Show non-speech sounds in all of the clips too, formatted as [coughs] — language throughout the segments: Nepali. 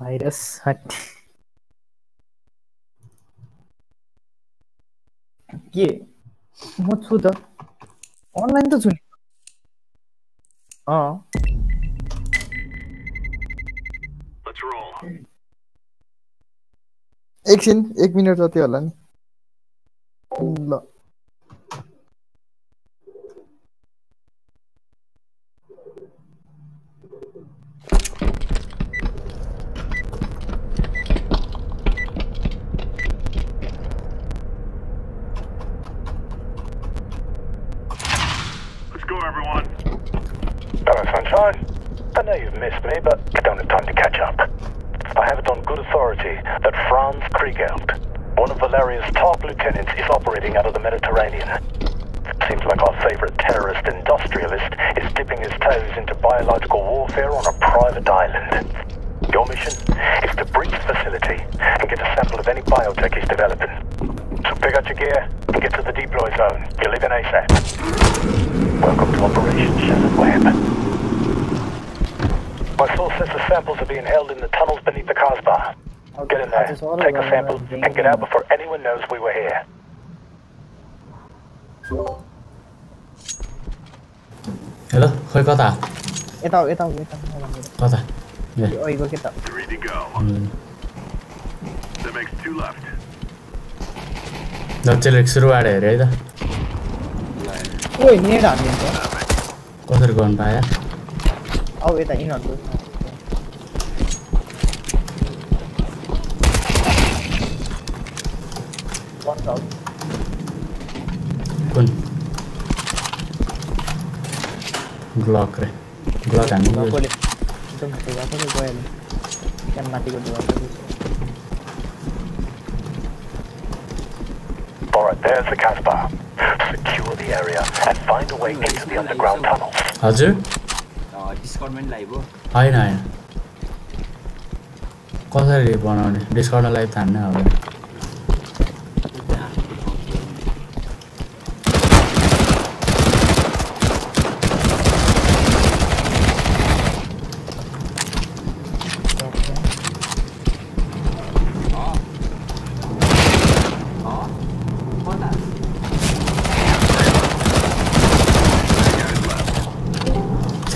भाइरस हट के म छु त अनलाइन त छु नि अँ एकछिन एक मिनट जति होला नि ल Let's go, everyone. Hello, Sunshine. I know you've missed me, but I don't have time to catch up. I have it on good authority that Franz Kriegeld, one of Valeria's top lieutenants, is operating out of the Mediterranean. Seems like our favorite terrorist industrialist is dipping his toes into biological warfare on a private island. Your mission is to breach the facility and get a sample of any biotech he's developing. So pick up your gear and get to the deploy zone. You're leaving ASAP. Welcome to Operation Shattered Web. My source says the samples are being held in the tunnels beneath the Kasbah. Get in there, take a sample, and get out before anyone knows we were here. Hello खोइ कता यता हो, यता हो, यता। कता अहिलेको के त Three to go. उम्, That makes two left. डल्चेले सुरुवात हेऱ्यो है त ओइ नेट हालिदिन्छ कसरी गर्नु पायो अब यता यिनीहरूको बन्द हो। कुन ग्लक रे ग्लक हान्नु भएकोले एकदम ढुवाकोले गइहाल्यो त्यहाँ माथिको ढुवाकोले Alright, there's the Kasbah. Secure the area and find a way into the underground हजुर। डिस्काउन्टमेन्ट लाइभ हो। होइन होइन। कसरी बनाउने? डिस्काउन्ट लाइभ तान्ने अब कता छ क्या ओ रोहित ओ स्काउट हान्दा होला You don't put this many guards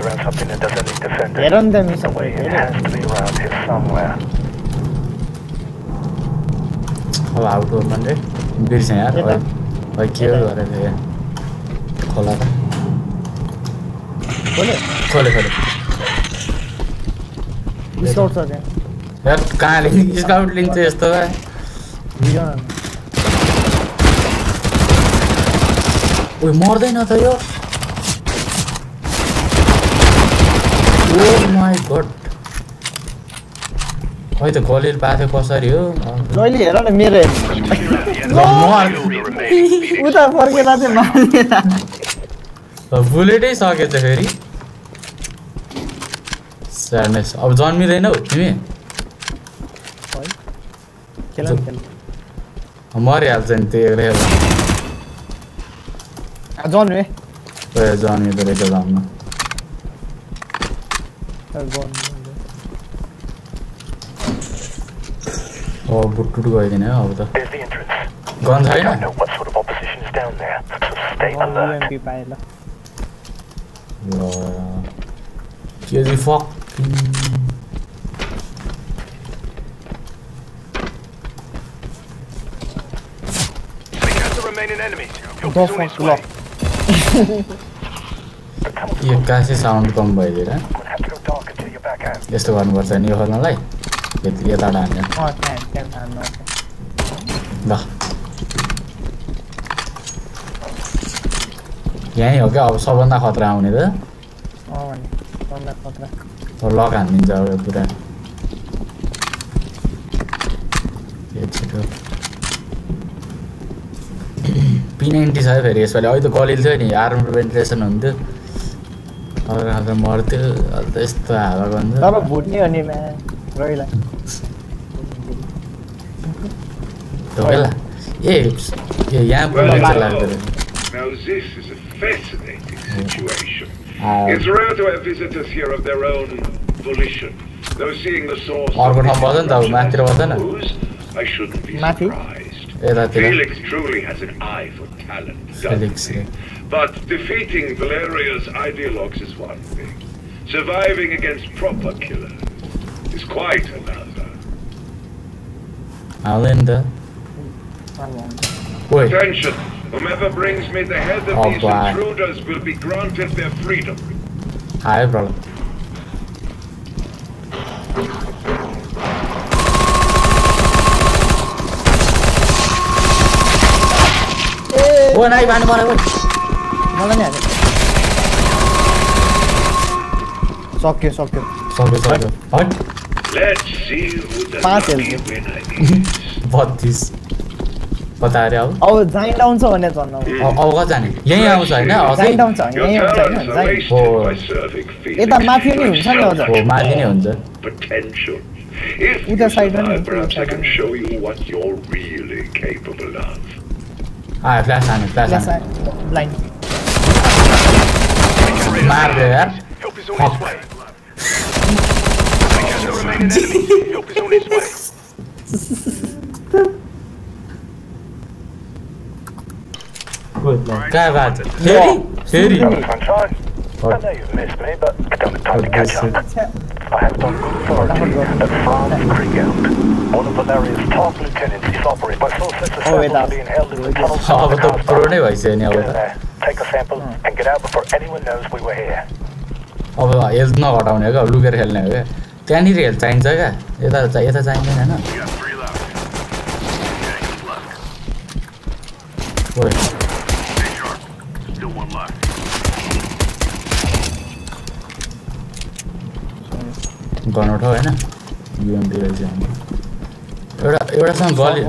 around something that doesn't need defending. हेर नि त miss Way it has to be around here somewhere. अब आउट हो भने बिर्सेँ यार? खै के? गरेको यहाँ खोला त खोले खोले खोले स्काउट छ त्यहाँ यार कहाँ लिन्छ स्काउट लिन्छ यस्तो उयो मर्दैन त यो ओ माई गड खै त गलिल पाएको थियो कसरी हो जहिले हेर न मेरो उता फर्केर चाहिँ मारेर बुलेटै सकेछ फेरि स्याडनेस अब जन्मिँदैनौ तिमी न, खेल मरिहाल्छ नि त्यो हेरेर जन्मे ए जन्मिँदो रहेछ जन्म अब बुटुट गइदिने हो अब त There's the entrance. Gun I don't छैन know what sort of opposition is down there, so stay alert. UMP पाएँ ल ल के जी fuck Take out the remaining enemies. You'll Go soon for sway. The tunnels यो कासै साउन्ड कम भइदिएर. यस्तो गर्नुपर्छ नि यो खोल्नलाई यति हान्ने। ल यहीँ हो क्या अब सबभन्दा खतरा आउने त। लक हानिदिन्छ अब यो पुरा। छिटो पी नाइन्टी छ है फेरि यसपालि अहिले त गलिल थियो नि आर्मर भेन्टिलेसन हुन्थ्यो अर्को खालको मर्थ्यो अहिले त यस्तो हावा गन्छ तर भुट्ने हो नि ढोकेला ए यहाँ Well, पुग्नु चाहिँ now, लाग्दैन now this is a fascinating situation. Ah. It's rare to have visitors here of their own volition. Though seeing the source अर्को of ठाउँ बस्छ नि त माथितिर बस्दैन news, Felix truly has an eye for talent, Felix. But defeating Valeria's ideologues is one thing. Surviving against proper killers is quite another. Alinda. Wait. Attention! Whomever brings me the head of oh, these boy. intruders will be granted their freedom. Hi, brother. ओ नाइ भानु ओइ मलाई नि हाल्यो सक्यो सक्यो सक्यो सक्यो हट is. बत्तिस कता अरे अब अब जाइन्ट आउँछ भने झन् अब कहाँ जाने यहीँ आउँछ होइन जाइन्ट आउँछ Your यहीँ आउँछ होइन Felix. यता माथि नि हुन्छ नि अझ हो माथि नै हुन्छ. If Uda you side one, survive, uda perhaps I side can one. show you what you're really capable of. आयो फ्ल्यास हाने फ्ल्यास हाने लाइन मारिदियो यार Help is on its way. Take out the remaining enemies. Help is on its way. कहाँ बात फेरि फेरि Hello, sunshine. I know you've missed me, but I don't have time to catch up. I have on good authority that Franz Kriegeld, one of Valeria's top lieutenants, is operating by sources Oh, suspected that- being held in the tunnels अब of the take a sample, and get out before anyone knows we were here. अब हेल्थ नघटाउने हो क्या लुकेर खेल्ने हो क्या त्यहाँनिर हेल्थ चाहिन्छ क्या यता चा- यता चाहिँदैन होइन गन उठाउ होइन। युएमपी रहेछ हाम्रो। एउटा एउटासँग गली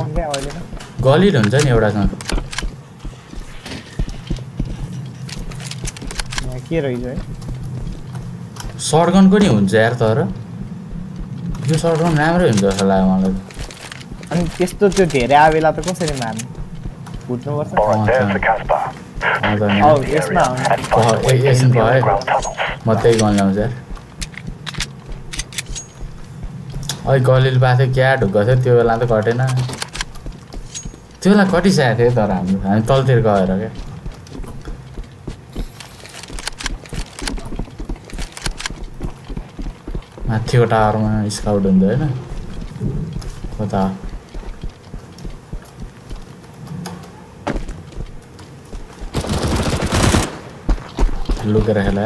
गलिड हुन्छ नि एउटासँग। के रहेछ है? सर्टगनको नि हुन्छ यार तर। यो सर्टगन राम्रै हुन्छ जस्तो लाग्यो मलाई। अनि त्यस्तो त्यो धेरै आवेला त कसरी मार्ने? फुट्नुपर्छ All right, there's Okay. the Caspar. आउँदैन औ यसमा आउने And find a Oh, way it isn't into the right. underground tunnels. म त्यही गन ल्याउँछ यार अहिले गलिल पाएको थियो क्या ढुक्क थियो त्यो बेला त घटेन। त्यो बेला कटिसकेको थियो तर हाम्रो हामी तलतिर गएर क्या माथिको टावरमा स्काउट हुन्थ्यो होइन। कता लुकेर खेला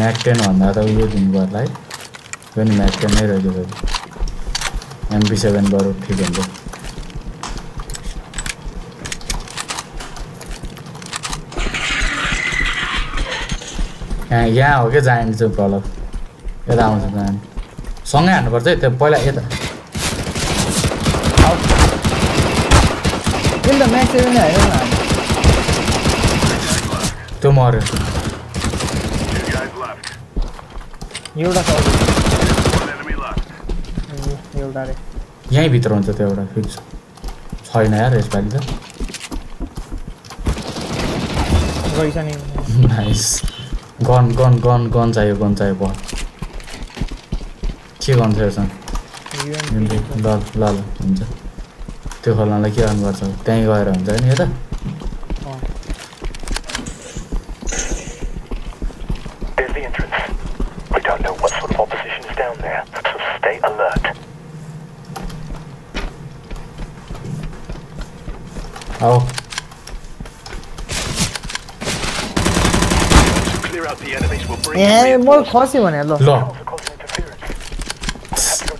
म्याक टेन भन्दा त उयो दिनु पर्ला है यो नि म्याक टेन नै रहेछ फेरि एमपी सेभेन गरौँ ठिक हुन्छ यहाँ यहाँ हो क्या जाइन्ट चाहिँ प्रलब यता आउँछ जाइन्ट सँगै हान्नुपर्छ है त्यो पहिला यता त्यो मऱ्यो एउटा छ एउटा रे। यहीँभित्र हुन्छ त्यो एउटा फिक्स। छैन यार यसपालि त। रहेछ नि। Nice gun gun gun gun चाहियो गन चाहियो ब के गर्नु छ यसमा ल ल हुन्छ। त्यो खोल्नलाई के गर्नुपर्छ? त्यहीँ गएर हुन्छ नि यता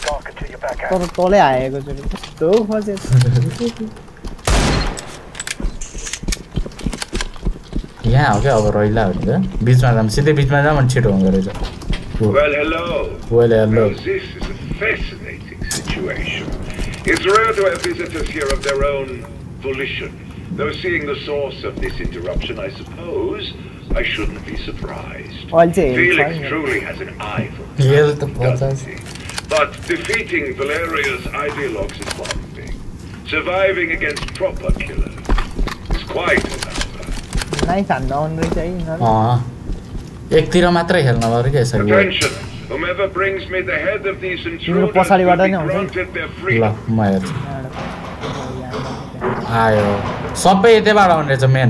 dark until you're back out. तर तलै आएको छु कस्तो खसेँ यहाँ हो क्या अब रहिला भने त बिचमा जाऊँ सिधै बिचमा जाऊँ अनि छिटो हुँदो रहेछ Well, hello. Well, hello. Now, this is a fascinating situation. It's rare to have visitors here of their own volition. Though seeing the source of this interruption, I suppose I shouldn't be surprised. अहिले चाहिँ हेर्नु Felix छैन। truly has an eye for hell त doesn't पचास he? But defeating Valeria's ideologues is one thing. Surviving against proper killers is quite another. Knife हान्न आउनु रहेछ है यिनीहरू। अँ एकतिर मात्रै खेल्न पऱ्यो क्या यसरी Attention! Whomever brings me the head of these intruders पछाडिबाट will be नै आउँछ नि। granted their ल freedom. म हेर्छु यहाँबाट। आयो सबै यतैबाट आउने रहेछ मेन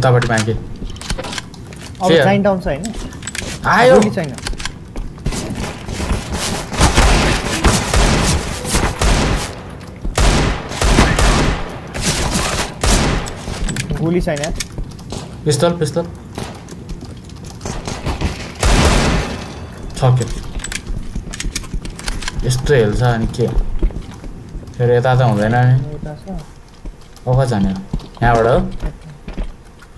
उतापट्टि मागे। अब के? जाइन डाउन छ आयो। गोली छैन। गोली छैन। पिस्तल पिस्तल। सक्यो यस्तो हेल्छ अनि के? फेरि यता त हुँदैन। नि अब जाने हो? यहाँबाट हो?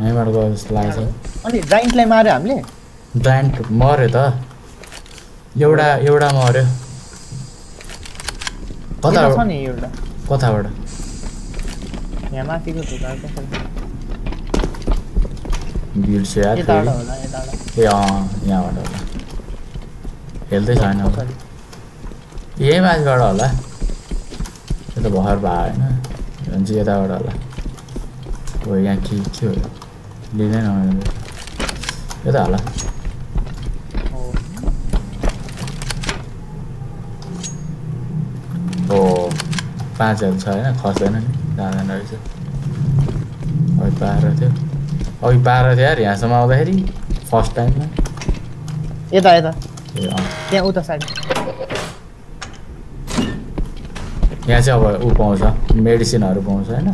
यहीँबाट गयो जस्तो लागेको छ अनि जाइन्टलाई माऱ्यो हामीले? जाइन्ट मऱ्यो त। एउटा एउटा मऱ्यो कता नि एउटा। कताबाट? यहाँ माथिको यताबाट ए अँ यहाँबाट होला। हेल्दै छैन यही माथिबाट होला। यो त भर भयो होइन। यो भने चाहिँ यताबाट होला। हो यहाँ के के हो यो? लिँदै नआउने रहेछ। यो त होला हो पाँचहरू छ होइन खस्दैन नि जाँदैन रहेछ अघि बाह्र थियो अघि बाह्र थियो यहाँसम्म आउँदाखेरि फर्स्ट टाइममा यता यता ए अँ त्यहाँ उता साइड यहाँ चाहिँ अब ऊ पाउँछ मेडिसिनहरू पाउँछ होइन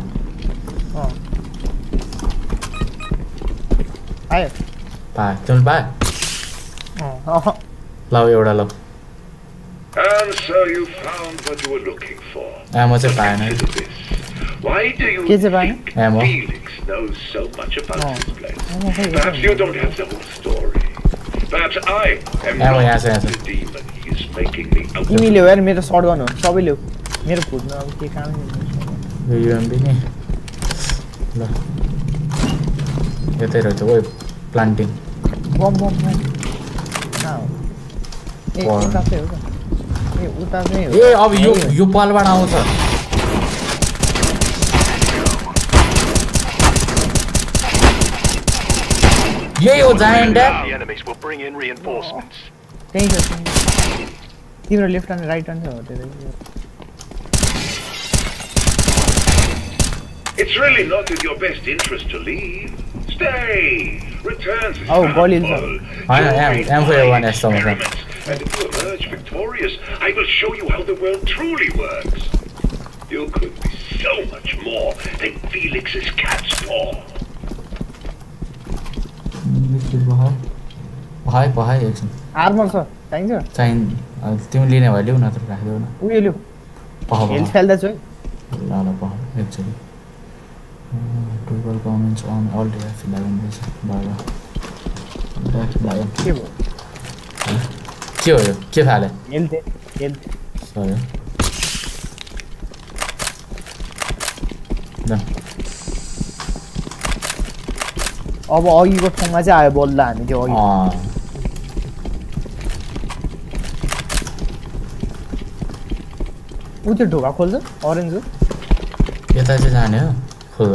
आयो पा तिमीले पा अँ अँ ल एउटा ल. आमा चाहिँ पाएन के चाहिँ पाएन? Oh. Ammo, not यहाँ छ, यहाँ छ। तिमी. ल्याऊ यार मेरो सर्ट गर्नु सबै ल्याऊ मेरो फुट्नु अब के काम यो युएमबी नि ल यतै रहेछ ओ प्लान्टिङ बम बम बम कहाँ हो ए बम। उता चाहिँ हो त ए उता चाहिँ हो ए अब यो यो पालबाट आउँछ यही हो giant Out the enemies. We'll bring in reinforcements. त्यहीँ छ त्यहीँ छ। तिम्रो लेफ्ट ह्यान्ड राइट ह्यान्ड हो त्यो It's really not in your best interest to leave. Stay. Returns is Oh, Bolin. powerful. I am- Join am for my one as someone. experiments, And if you emerge victorious, I will show you how the world truly works. You could be so much more than Felix's cat's paw. पहाइ पहाइ एकछिन आर्मर छ चाहिन्छ चाहिन् अब तिमी लिने भयो लिउ नत्र राखिदेऊ न उयो ल्याऊ पह हेल्थ पह खेल्दैछु है ल ल पह एकचोटि Twelve comments on all day feel बाबा के भयो के हो यो के फाल्यो अब अघिको ठाउँमा चाहिँ आयो बल्ल हामी त्यो अघि ऊ त्यो ढोका खोल्छ अरेन्ज हो यता चाहिँ जाने हो हो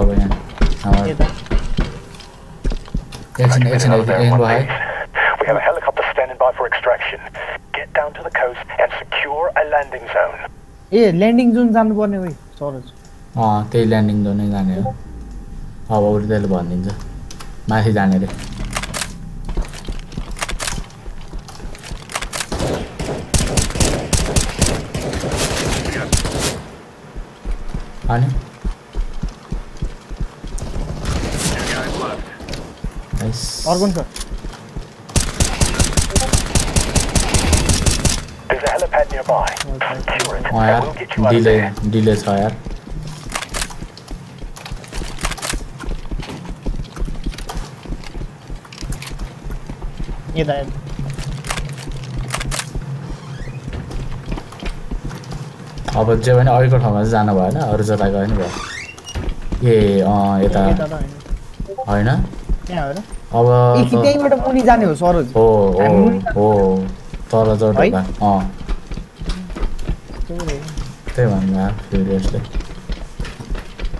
अब यहाँ हाम्रो यता एकछिन एकछिन एकछिन एकछिन भयो है We have a helicopter standing by for extraction. Get down to the coast and secure a landing zone. A landing zone जानुपर्ने उयो सरोज अँ त्यही ल्यान्डिङ जोनै जाने हो। अब उसले त्यसले भनिदिन्छ। माथि जाने रे अनि Nice. अर्को नि छ There's a helipad nearby. Secure it. अँ and we'll get you यार out of delay there. Delay छ यार यता यता अब जे भने अरूको ठाउँमा चाहिँ जानु भएन अरू जता गयो नि भयो। ए अँ यता। होइन। हो अब जाने हो सरोज। हो हो हो तल है? अँ। त्यही भन्नु यार फ्युरियसले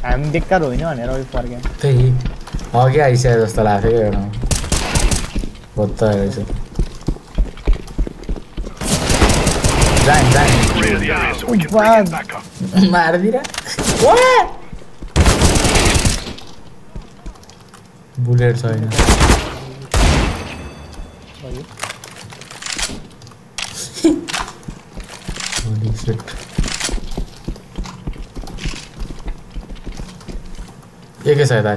हामी बेकार होइन भनेर अघि फर्क्यो त्यही। अघि आइसक्यो जस्तो लाग्थ्यो क्या एउटा। होत रहेछ जाइन जाइन Clear the area so we can Wow. bring in backup. मारिदिएर बुलेट छैन Holy shit. एकै छ यता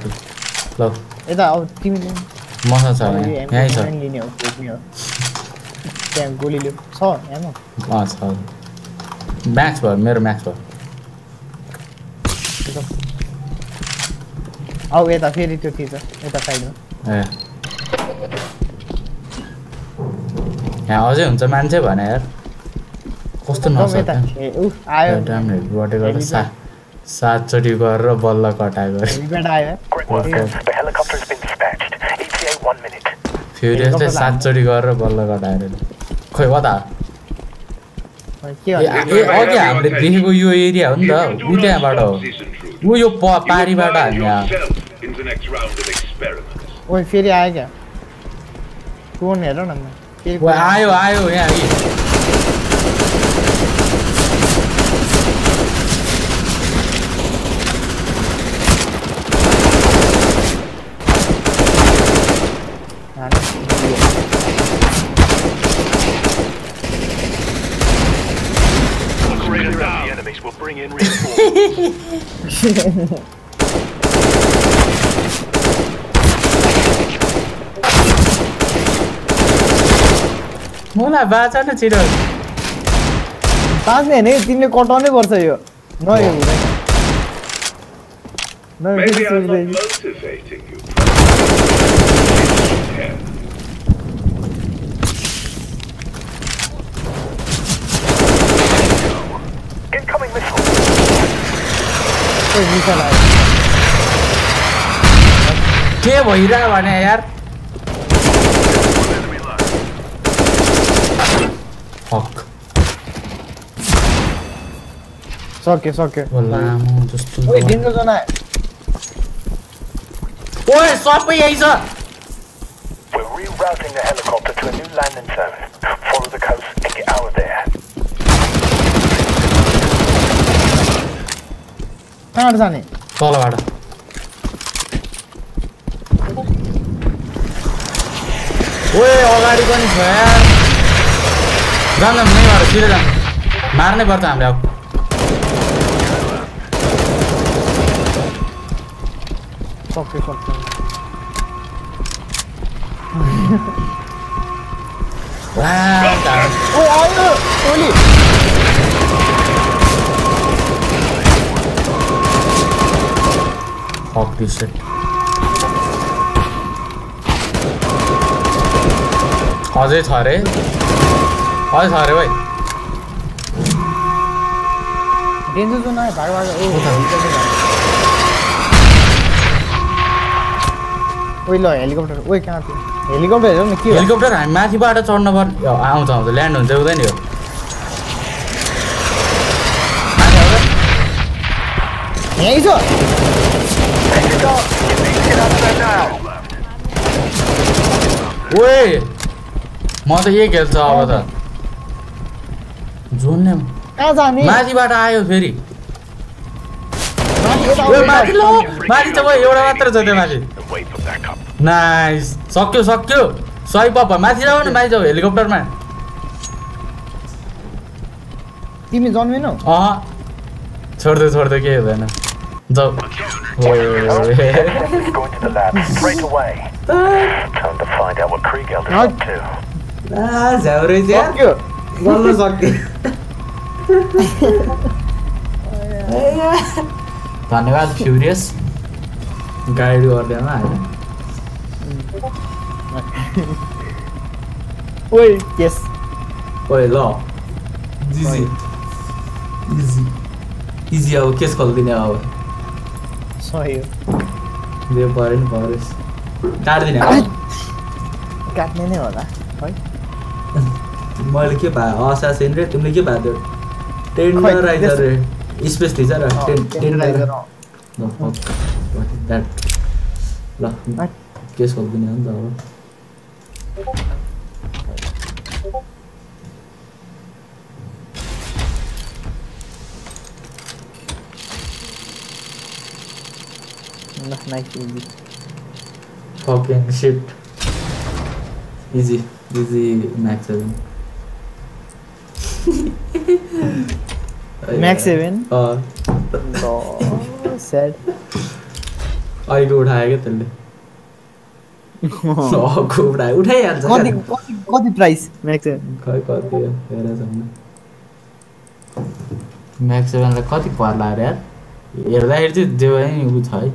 ल यता अब तिमीले मसँग छ अब यहाँ म्याक्स भयो मेरो म्याक्स भयो अब यता फेरि त्यो थिएछ यता साइडमा। ए। यहाँ अझै हुन्छ मान्छे भने यार। कस्तो गरेर सा सातचोटि गरेर बल्ल कटाएको minute. फ्युरियसले हेलिकप्टर सातचोटि गरेर बल्ल कटाएर खोइ कता है। के ए, अघि हामीले देखेको यो एरिया हो नि त। ऊ त्यहाँबाट हो। ऊ यो प पारीबाट हामी फेरि आयो क्या? फोन हेर न आयो आयो यहाँ यी। Operator down. The enemies will bring in reinforcements. मलाई बाचा न छिटो बाँच्ने होइन है, तिमीले कटाउनै पर्छ यो नयो हुँदैन नयो Maybe ओइ, मिसाइल आयो के भइरह्यो भने यार Enemy left. फक सक्यो सक्यो ओ लामो जस्तो ओइ डेन्जर जोन आयो ओए सबै यही छ We're rerouting the helicopter to a new landing zone. Follow the coast and get out of there. कहाँबाट जाने। तलबाट। ओए अगाडि पनि छ यार। जान जाम नै भएर छिटो जाम मार्नै पर्छ हामीले अब। [laughs] आयो ओली। Fuck this shit. अझै छ अरे अझै छ अरे भाइ डेन्जर जोन आयो भाग भाग ओ। ओइ ल हेलिकप्टर ओइ कहाँ थियो हेलिकप्टर हेर न के हेलिकप्टर हामी माथिबाट चढ्न पर्ने आउँछ आउँछ ल्यान्ड हुन्छ हुँदैन यो यहीँ छ ओए म त एक खेल्छु अब त। जोड्ने कहाँ जाने? माथिबाट आयो फेरि। माथि ल माथि त भयो एउटा मात्र छ त्यो माथि. नाइस सक्यो सक्यो। सही पप माथि जाऊ न माथि जाऊ हेलिकप्टरमा। तिमी जन्मेनौ? अँ छोड्दै छोड्दै केही हुँदैन। जाऊ ओए Going to the lab straight away. Time to find out what Kriegeld is up to. झ्याउरे चाहिँ सक्यो बल्ल सक्यो धन्यवाद फ्युरियस गाइड गरिदिएमा होइन ओइ यस ओए ल। जिजी इजी इजी अब केस खोलिदिने अब। हो जे पऱ्यो नि परोस् काटिदिने काट्ने नै होला है। मैले के भए असासिन रे तिमीले के भएको खै, टेन्डर त्यस्तो- रे। स्पेस थिएछ र टेन- टेन्डर अँ, ल? केस खोलिदिने हो नि त अब। ल nice easy fucking shit. Easy easy max 7 [laughs] Max seven? अँ ल स्याड अहिले उठायो क्या त्यसले अघि उठायो उठाइहाल्छ कति। कति कति प्राइस म्याक्स खै कति हो, हेरेछौँ म्याक्स सेभेनलाई कति पर्ला अरे यार हेर्दाखेरि चाहिँ जे भए नि ऊ छ है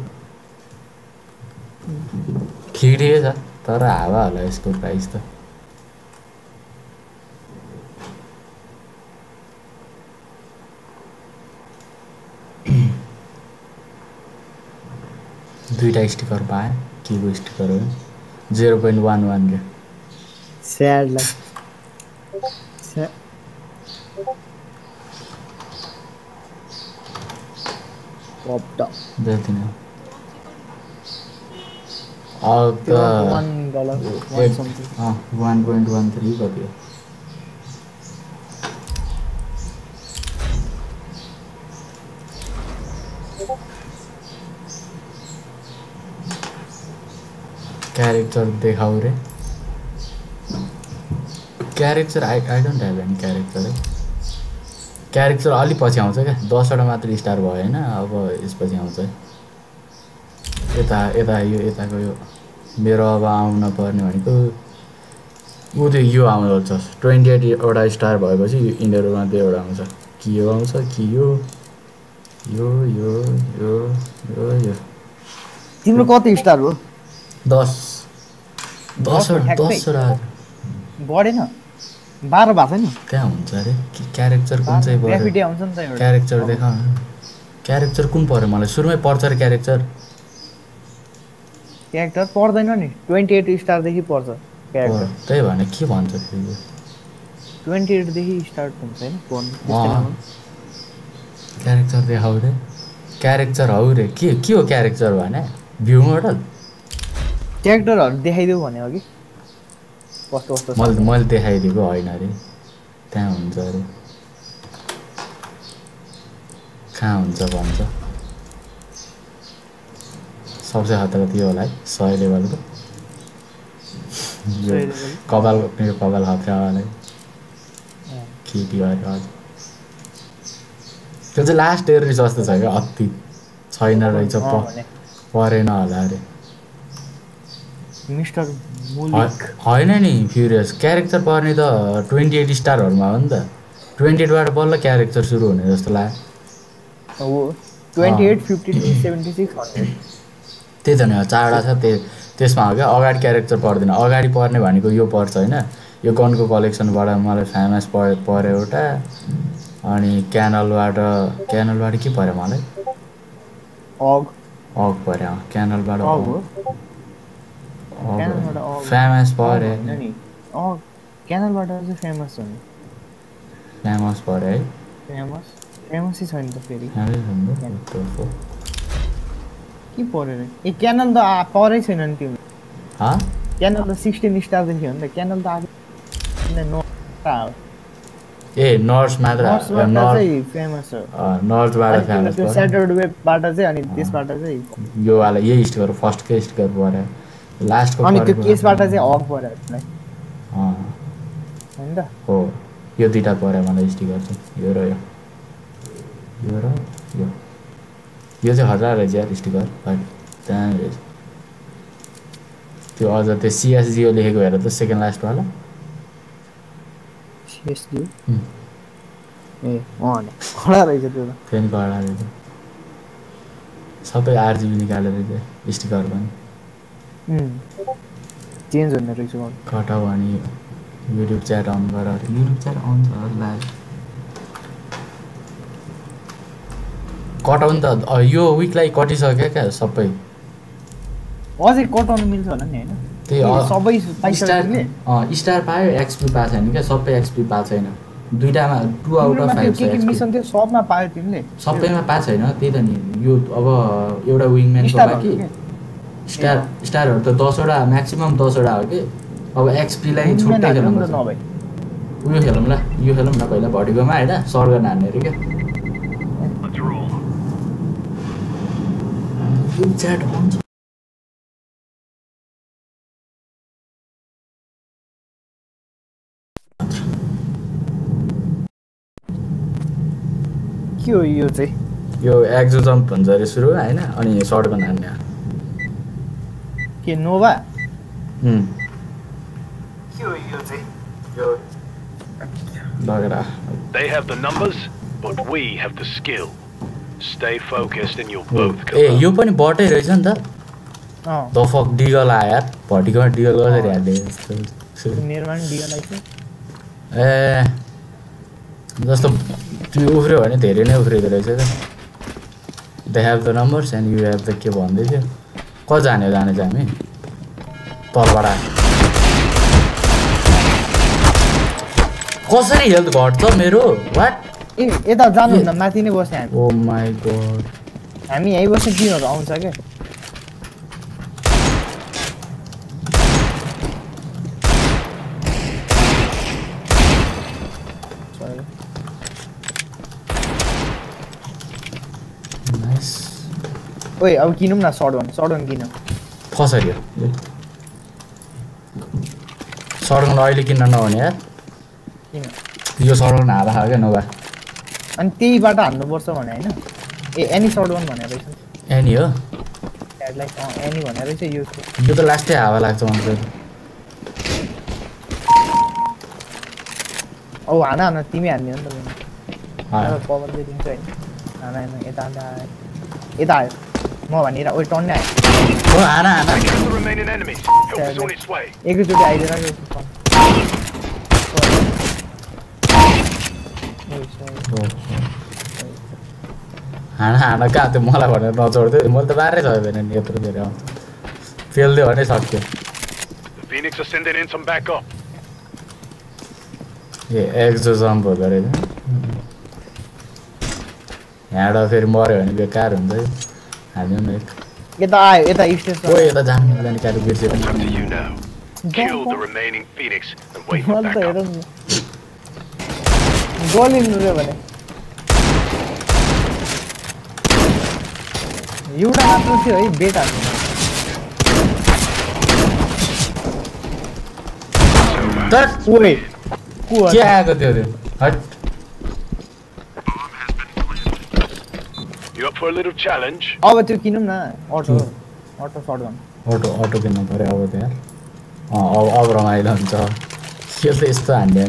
ठिकै छ तर हावा होला यसको प्राइस त। दुइटा स्टिकर पाएँ केको स्टिकर हो। जेरो पोइन्ट वान वान रे स्याडलाई जति नै one dollar one something one point one three कति हो? क्यारेक्टर देखाउ रे। Character I I don't have any character है क्यारेक्टर अलिक पछि आउँछ क्या। दसवटा मात्र स्टार भयो होइन अब यसपछि आउँछ। है यता यता यो यताको यो मेरो अब आउन पर्ने भनेको ऊ त्यो यो आउँछ ट्वेन्टी एटवटा स्टार भएपछि यो यिनीहरूमा त्यो एउटा आउँछ। कि यो आउँछ कि यो यो यो यो यो यो। तिम्रो कति स्टार हो? दस। दसवटा। दसवटा। बढेन। बाह्र भएको छैन त्यहाँ हुन्छ अरे? कि क्यारेक्टर कुन चाहिँ पऱ्यो? नि क्यारेक्टर देखाउ न क्यारेक्टर कुन पऱ्यो मलाई? सुरुमै पर्छ अरे क्यारेक्टर। क्यारेक्टर पर्दैन नि. ट्वेन्टी एट स्टारदेखि पर्छ क्यारेक्टर त्यही भएन के भन्छ ट्वेन्टी एटदेखि स्टार्ट हुन्छ होइन फोन। क्यारेक्टर देखाउ रे। क्यारेक्टर हौ रे। के के हो क्यारेक्टर भने? भ्यू मोडल क्यारेक्टरहरू देखाइदेऊ भने अघि कस्तो कस्तो छ? मैले मैले देखाइदिएको होइन अरे त्यहाँ हुन्छ अरे कहाँ हुन्छ भन्छ? सबसे खतरा त्यो होला है सय लेभलको यो। कपाल मेरो कपाल खतरावाला केटी अरे हजुर त्यो चाहिँ लास्ट इयर जस्तो छ क्या अति छैन रहेछ परेन होला अरे। मिस्टर है- होइन नि फ्युरियस क्यारेक्टर पर्ने त ट्वेन्टी एट स्टारहरूमा हो नि त। ट्वेन्टी एटबाट बल्ल क्यारेक्टर सुरु हुने जस्तो लाग्यो हो twenty eight fifty six hundred त्यही त नि चारवटा छ त्यो त्यसमा हो क्या अगाडि क्यारेक्टर पर्दैन। अगाडि पर्ने भनेको यो पर्छ होइन। यो गनको कलेक्सनबाट मलाई फेमस पऱ्यो पऱ्यो एउटा अनि क्यानलबाट क्यानलबाट के पऱ्यो मलाई? अग अग पऱ्यो क्यानलबाट फेमस पऱ्यो। क्यानलबाट चाहिँ फेमस हो फेमस पऱ्यो है। फेमस फेमसै छ नि त फेरि। के रे ए क्यानल त परै छैन नि त्यो हा क्यानल त सिक्सटिन स्टारदेखि हो नि त क्यानल त आएको ए नर्स मात्र चाहिँ फेमस हो नर्थबाट फेमस त्यो पऱ्यो स्याटरडे वेबबाट चाहिँ अनि त्यसबाट चाहिँ यो वाला यही स्टिकर फर्स्टकै स्टिकर पऱ्यो लास्टको अनि त्यो केसबाट चाहिँ हक पऱ्यो अँ, होइन त हो यो दुइटा पऱ्यो मलाई स्टिकर चाहिँ यो र यो यो र यो यो चाहिँ हजार रहेछ यार स्टिकर त्यहाँ रहेछ त्यो अझ त्यो सिएसजिओ लेखेको हेर त सेकेन्ड लास्टवाला सिएसडी हुँ। ए कडा रहेछ त्यो त फेरि कडा रहेछ सबै आरजिबी निकालेर स्टिकर पनि चेन्ज हुने रहेछ। कटाउ अनि युट्युब च्याट अन गर युट्युब च्याट अन छ होला कटाउनु त यो विकलाई कटिसक्यो क्या सबै। अझै कटाउनु मिल्छ होला नि होइन? त्यही सबै स्टार स्टार पायो एक्सपी पाएको छैन क्या सबै एक्सपी पाएको छैन। दुइटामा टु आउट अफ फाइभ सबमा पायो तिमीले। सबैमा पाएको छैन त्यही त नि यो अब एउटा विङम्यानको के? स्टार स्टारहरू त दसवटा म्याक्सिमम् दसवटा हो कि? अब एक्सपीलाई छुट्टै नभए। उयो खेलौँ ल यो खेलौँ न पहिला भटिकोमा होइन सर्गन हान्ने अरे क्या। च्याट अन छ के हो यो चाहिँ? यो एक्जो जम्प भन्छ अरे सुरु होइन? अनि सर्टगन हान्ने के नोभा हुँ, के हो यो चाहिँ? यो लगेर They have the numbers, but we have the skill. Stay focused and you'll हो। both ए यो. पनि बटै रहेछ नि त। अँ। द फक डिगल आयो यार। भटिकोमा डिगल मेरोमा पनि डिएलआई छ ए जस्तो त्यो उफ्रियो भने धेरै नै उफ्रिँदो रहेछ क्या they have the numbers and you have the के भन्दै थियो। कति जाने हो जाने चाहिँ हामी? तलबाट कसरी हेल्थ घट्छ मेरो? वाट ए यता जानुभन्दा माथि नै बस्ने हामी। ओ माई गड हामी यहीँ बस्ने किनहरू आउँछ क्या ओइ अब किनौँ न सर्ट वान सर्ट वान किनौँ? कसरी हो सडक अहिले किन्न नहुने यार। किन? यो सडक हावा खायो क्या नभए। अनि त्यहीबाट हान्नुपर्छ भने होइन? ए एनी सर्ट वान भनेर रहेछ। एनी हो? अँ एनी भनेर रहेछ यो यो त लास्टै हावा लाग्छ मलाई त। औ हान हान तिमी हान्ने हो नि त। कभर चाहिँ दिन्छ होइन हान हान यता अन्त आयो यता आयो म भनेर ओइ टन्ने आयो हो हाना हाना। Take out the remaining enemies. Help is on its way. एकैचोटि आइदिएर यो हाना हाना कहाँ त्यो मलाई भनेर नचोड्थ्यो मैले त बाह्रै छ भने नि यत्रो धेरै आउँछ फेल्दियो भने सक्यो The Phoenix are sending in some backup. ए एक्जो जम्प हुँदो रहेछ यहाँबाट फेरि मऱ्यो भने बेकार हुन्छ है हाल्यो नि एक। यता आयो यता स्टेज ओ यता जानु बिर्स्यो भने. Kill the remaining Phoenix and wait for backup. एउटा मात्र थियो है बेट हाल्नु। तर ओए को हो के आएको थियो त्यो? हट। You up for a little challenge? अब त्यो किनौँ न auto auto short one auto auto किन्नु पऱ्यो अब त्यहाँ अँ अब अब रमाइलो हुन्छ। यो त यस्तो नि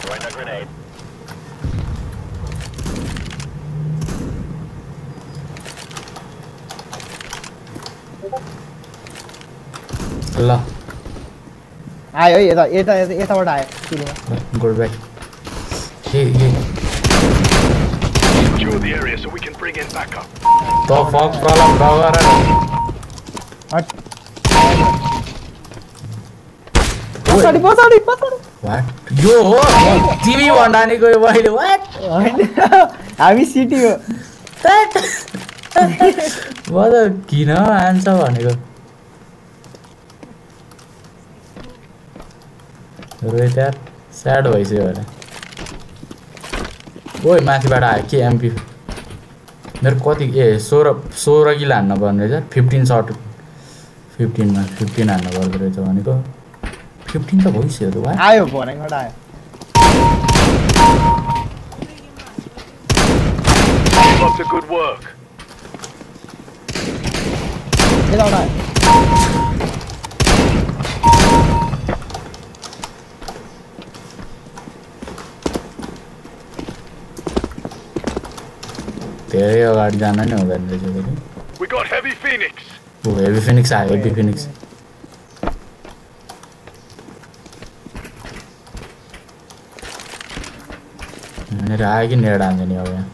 Throwing a grenade. ल आयो है यता यता यता- यताबाट आयो सुरुमा गुड backup. त फक प्रलम डगर हट पछाडि पछाडि पछाडि वाट यो हो तिमी भन्डानेको यो मैले हामी सिटी हो म त किन आन्छ भनेको? रोहित यार स्याड भइसक्यो होला ओइ माथिबाट आयो के एमपी मेरो कति ए सोह्र सोह्र किलो हान्न पर्ने रहेछ फिफ्टिन सर्ट फिफ्टिनमा फिफ्टिन हान्न पर्दो रहेछ भनेको। फिफ्टिन त भइसक्यो त आयो भनाइबाट आयो। Up the good work. यताबाट आयो। धेरै अगाडि जान नै हुँदैन रहेछ फेरि We got heavy Phoenix. ऊ हेभी फिनिक्स आयो हेभी फिनिक्स मेरो आयो कि नेड हान्छ नि अब यहाँ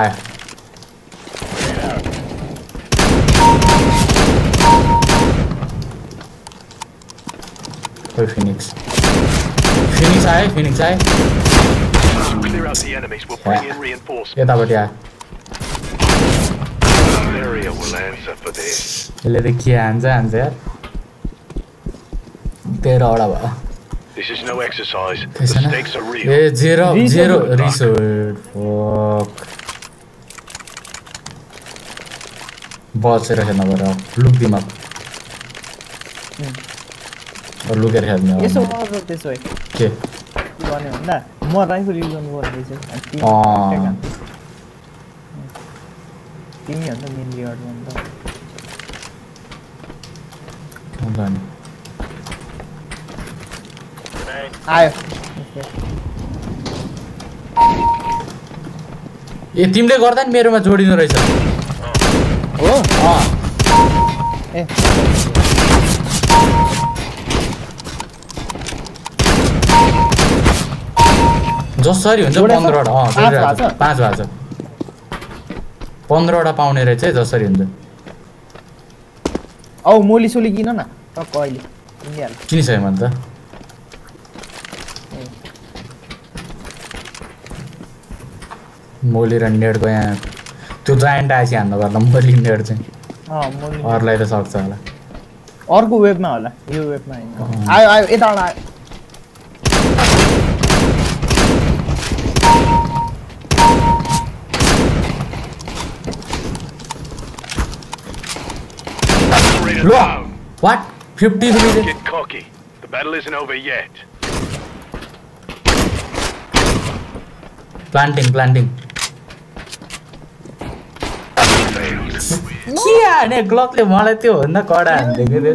आयो खोइ फिनिक्स फिनिक्स आयो फिनिक्स आयो Clear out the enemies. We'll bring in reinforcements. यतापट्टि आयो Area will answer for this. यसले त के हान्छ हान्छ यार तेह्रवटा भयो This is no exercise. The त्यसो न stakes are real. ए जेरो Reason जेरो to रिस फक बचेर खेल्नु पऱ्यो लुक दिमाग लुकेर खेल्ने हो यसो भने। गर्छ त्यसो भए के? के गर्ने भन्दा म राइफल युज गर्नु पर्दैछ अनि तिमी अँ। ठेक हान्छ। तिमी अन्त मेन रिवार्ड भन्दा हुन्छ नि आयो। ए तिमीले गर्दा नि मेरोमा जोडिँदो रहेछ हो। ए। जसरी हुन्छ? पन्ध्रवटा अँ पाँच भएको छ? पाँच भएको छ पन्ध्रवटा पाउने रहेछ है जसरी हुन्छ। औ मोली सोली किन न? टक्क अहिले किनिसक्यो मैले त। मोली र नेटको यहाँ। त्यो जायन्ट आएपछि हान्नु पर्ला मोली नेट चाहिँ। अरूलाई त सक्छ होला। अर्को वेबमा होला। यो वेबमा। आयो। आयो यताबाट आयो। Get cocky. The battle isn't over yet. के हाने ग्लकले मलाई त्यो भन्दा कडा हानिदिएको त्यसले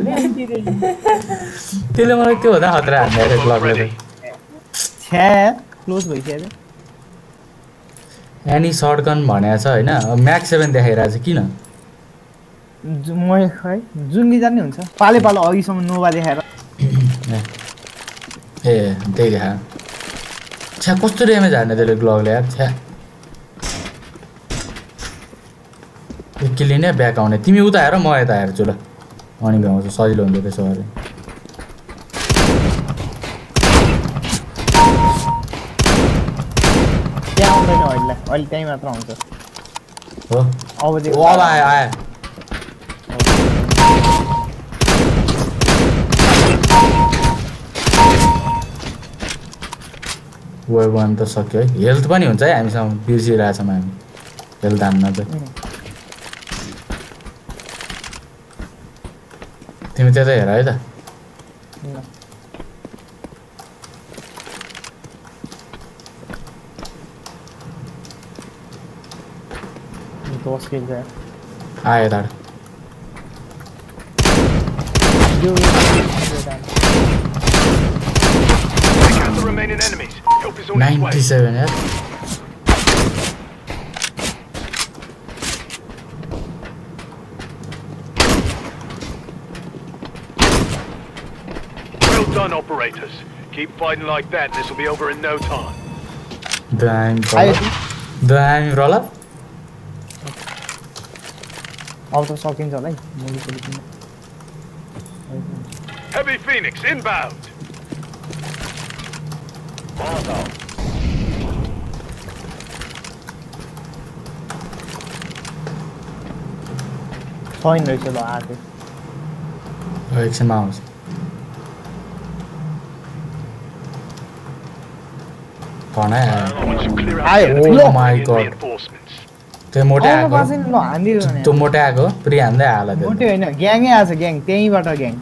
त्यसले मलाई त्यो भन्दा खतरा हानिदिएको ग्लकले. छ्या क्लोज भइसक्यो एनी सर्टगन भनेको छ होइन? म्याक्स सेभेन देखाइरहेको छ किन? म खै जुन लिँदा नि हुन्छ। पाले पालो अघिसम्म नोभा देखाएर [coughs] ए त्यही देखा छ्या कस्तो ड्यामेज हान्ने त्यसले ग्लगले यार छ्या। किल्ली नै ब्याक आउने। तिमी उता हेर म यता हेर्छु ल अनि भ्याउँछु सजिलो हुन्छ त्यसो गरे त्यहाँ आउँदैन अहिले। अहिले त्यहीँ मात्र आउँछ। हो। अब आयो आयो। वेब वान त सक्यो है। हेल्थ पनि हुन्छ है हामीसँग बिर्सिरहेछौँ हामी। हेल्थ हान्न चाहिँ तिमी त्यतै हेर है त। आयो यताबाट remaining enemies. Help is on 97 way. Eh? Well done, operators. Keep fighting like that, and this will be over in no time. Blind roll Blind roll up. Out of shocking, Heavy Phoenix inbound. छैन रहेछ ल आएको एकछिनमा आउँछ भनाइ आयो Once you clear out Aye, the enemy, oh bring my in God. reinforcements. त्यो मोटे आउनु आएको पासेन ल हानिदियो त्यो मोटे आएको फेरि हान्दै हाल त्यो मोटे होइन ग्याङै आएको छ ग्याङ त्यहीँबाट ग्याङ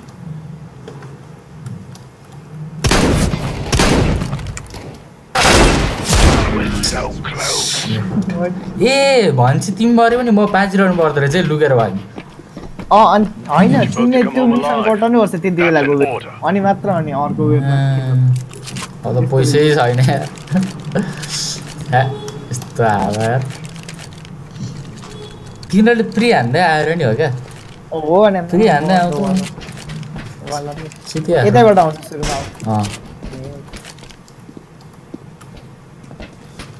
So close. ए भनेपछि तिमी मऱ्यो भने म पाँच रहनु पर्दो रहेछ है लुकेर भयो भने अँ अनि होइन तिमीले त्यो मिसन गर्नु पर्छ त्यति बेला गयो अनि मात्र अनि अर्को अब त। पैसै छैन। हे, [laughs] यस्तो हावा तिनीहरूले प्रि हान्दै आएर नि हो क्या? हो भने फेरि हान्दै आउँछ। यतैबाट आउँछ सुरुमा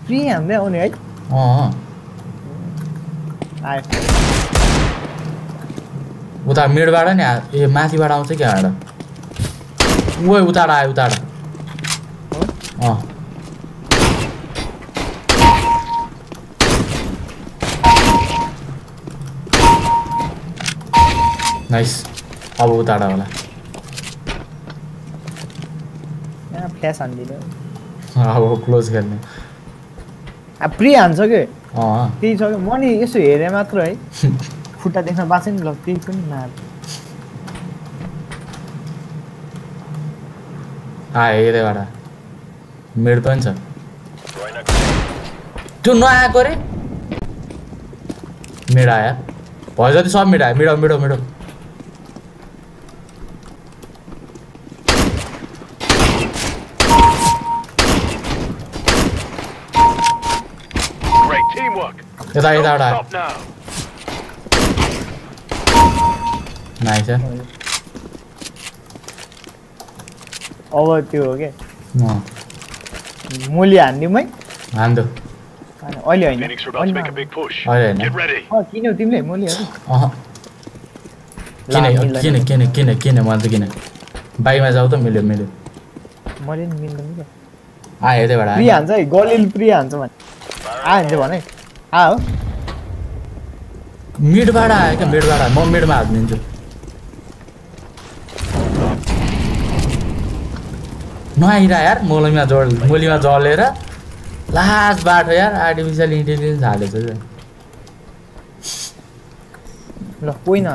फ्री हान्दै आउने है। अँ। आयो। उता मिडबाट नि ए माथिबाट आउँछ क्या हाँबाट ऊ उताबाट आयो उताबाट। अँ। नाइस अब उताबाट होला। फ्ल्यास हानिदिनु। अब क्लोज खेल्ने अब फ्री हान्छ कि? त्यही छ म नि यसो हेरेँ मात्र है खुट्टा देख्न बाँच्यो नि ल त्यही पनि मार मिड पनि छ त्यो नआएको रे मिड आयो भयो जति सब मिड आयो मिडो मिडो मिडो यता यताबाट. नाइस अब त्यो हो क्या मुली हानिदिउँ है हान्दो अहिले होइन किन्यौ तिमीले अह किन। किन किन किन किन मैले त किन बाइकमा जाऊ त मिल्यो मिल्यो मैले नि मिल्दैन क्या आयो यतैबाट प्रिय हान्छ है गलिल प्रिय हान्छ भने आयो भने चाहिँ भने आ हो मिडबाट आयो क्या मिडबाट। म मिडमा हालिदिन्छु नआइरह यार मोलीमा जल मोलीमा जलेर लास्ट बाटो यार आर्टिफिसियल इन्टेलिजेन्स हालेछ ल कोही न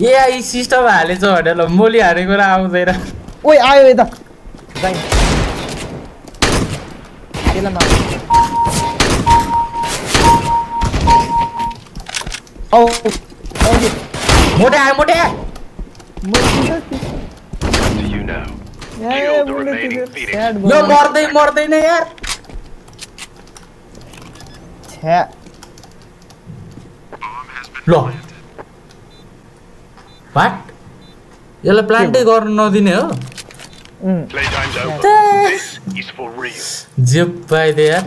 एआई सिस्टम हालेछ भने ल मोली हानेको र आउँदैन। ओइ आयो यता। त्यसलाई remaining त्यो Phoenix. sad यो भयो। मर्दै मर्दैन यार छ्या ल वाट यसलाई प्लान्टै गर्नु नदिने हो उम्, Playtime's over. This is for real. जे पाइदियो यार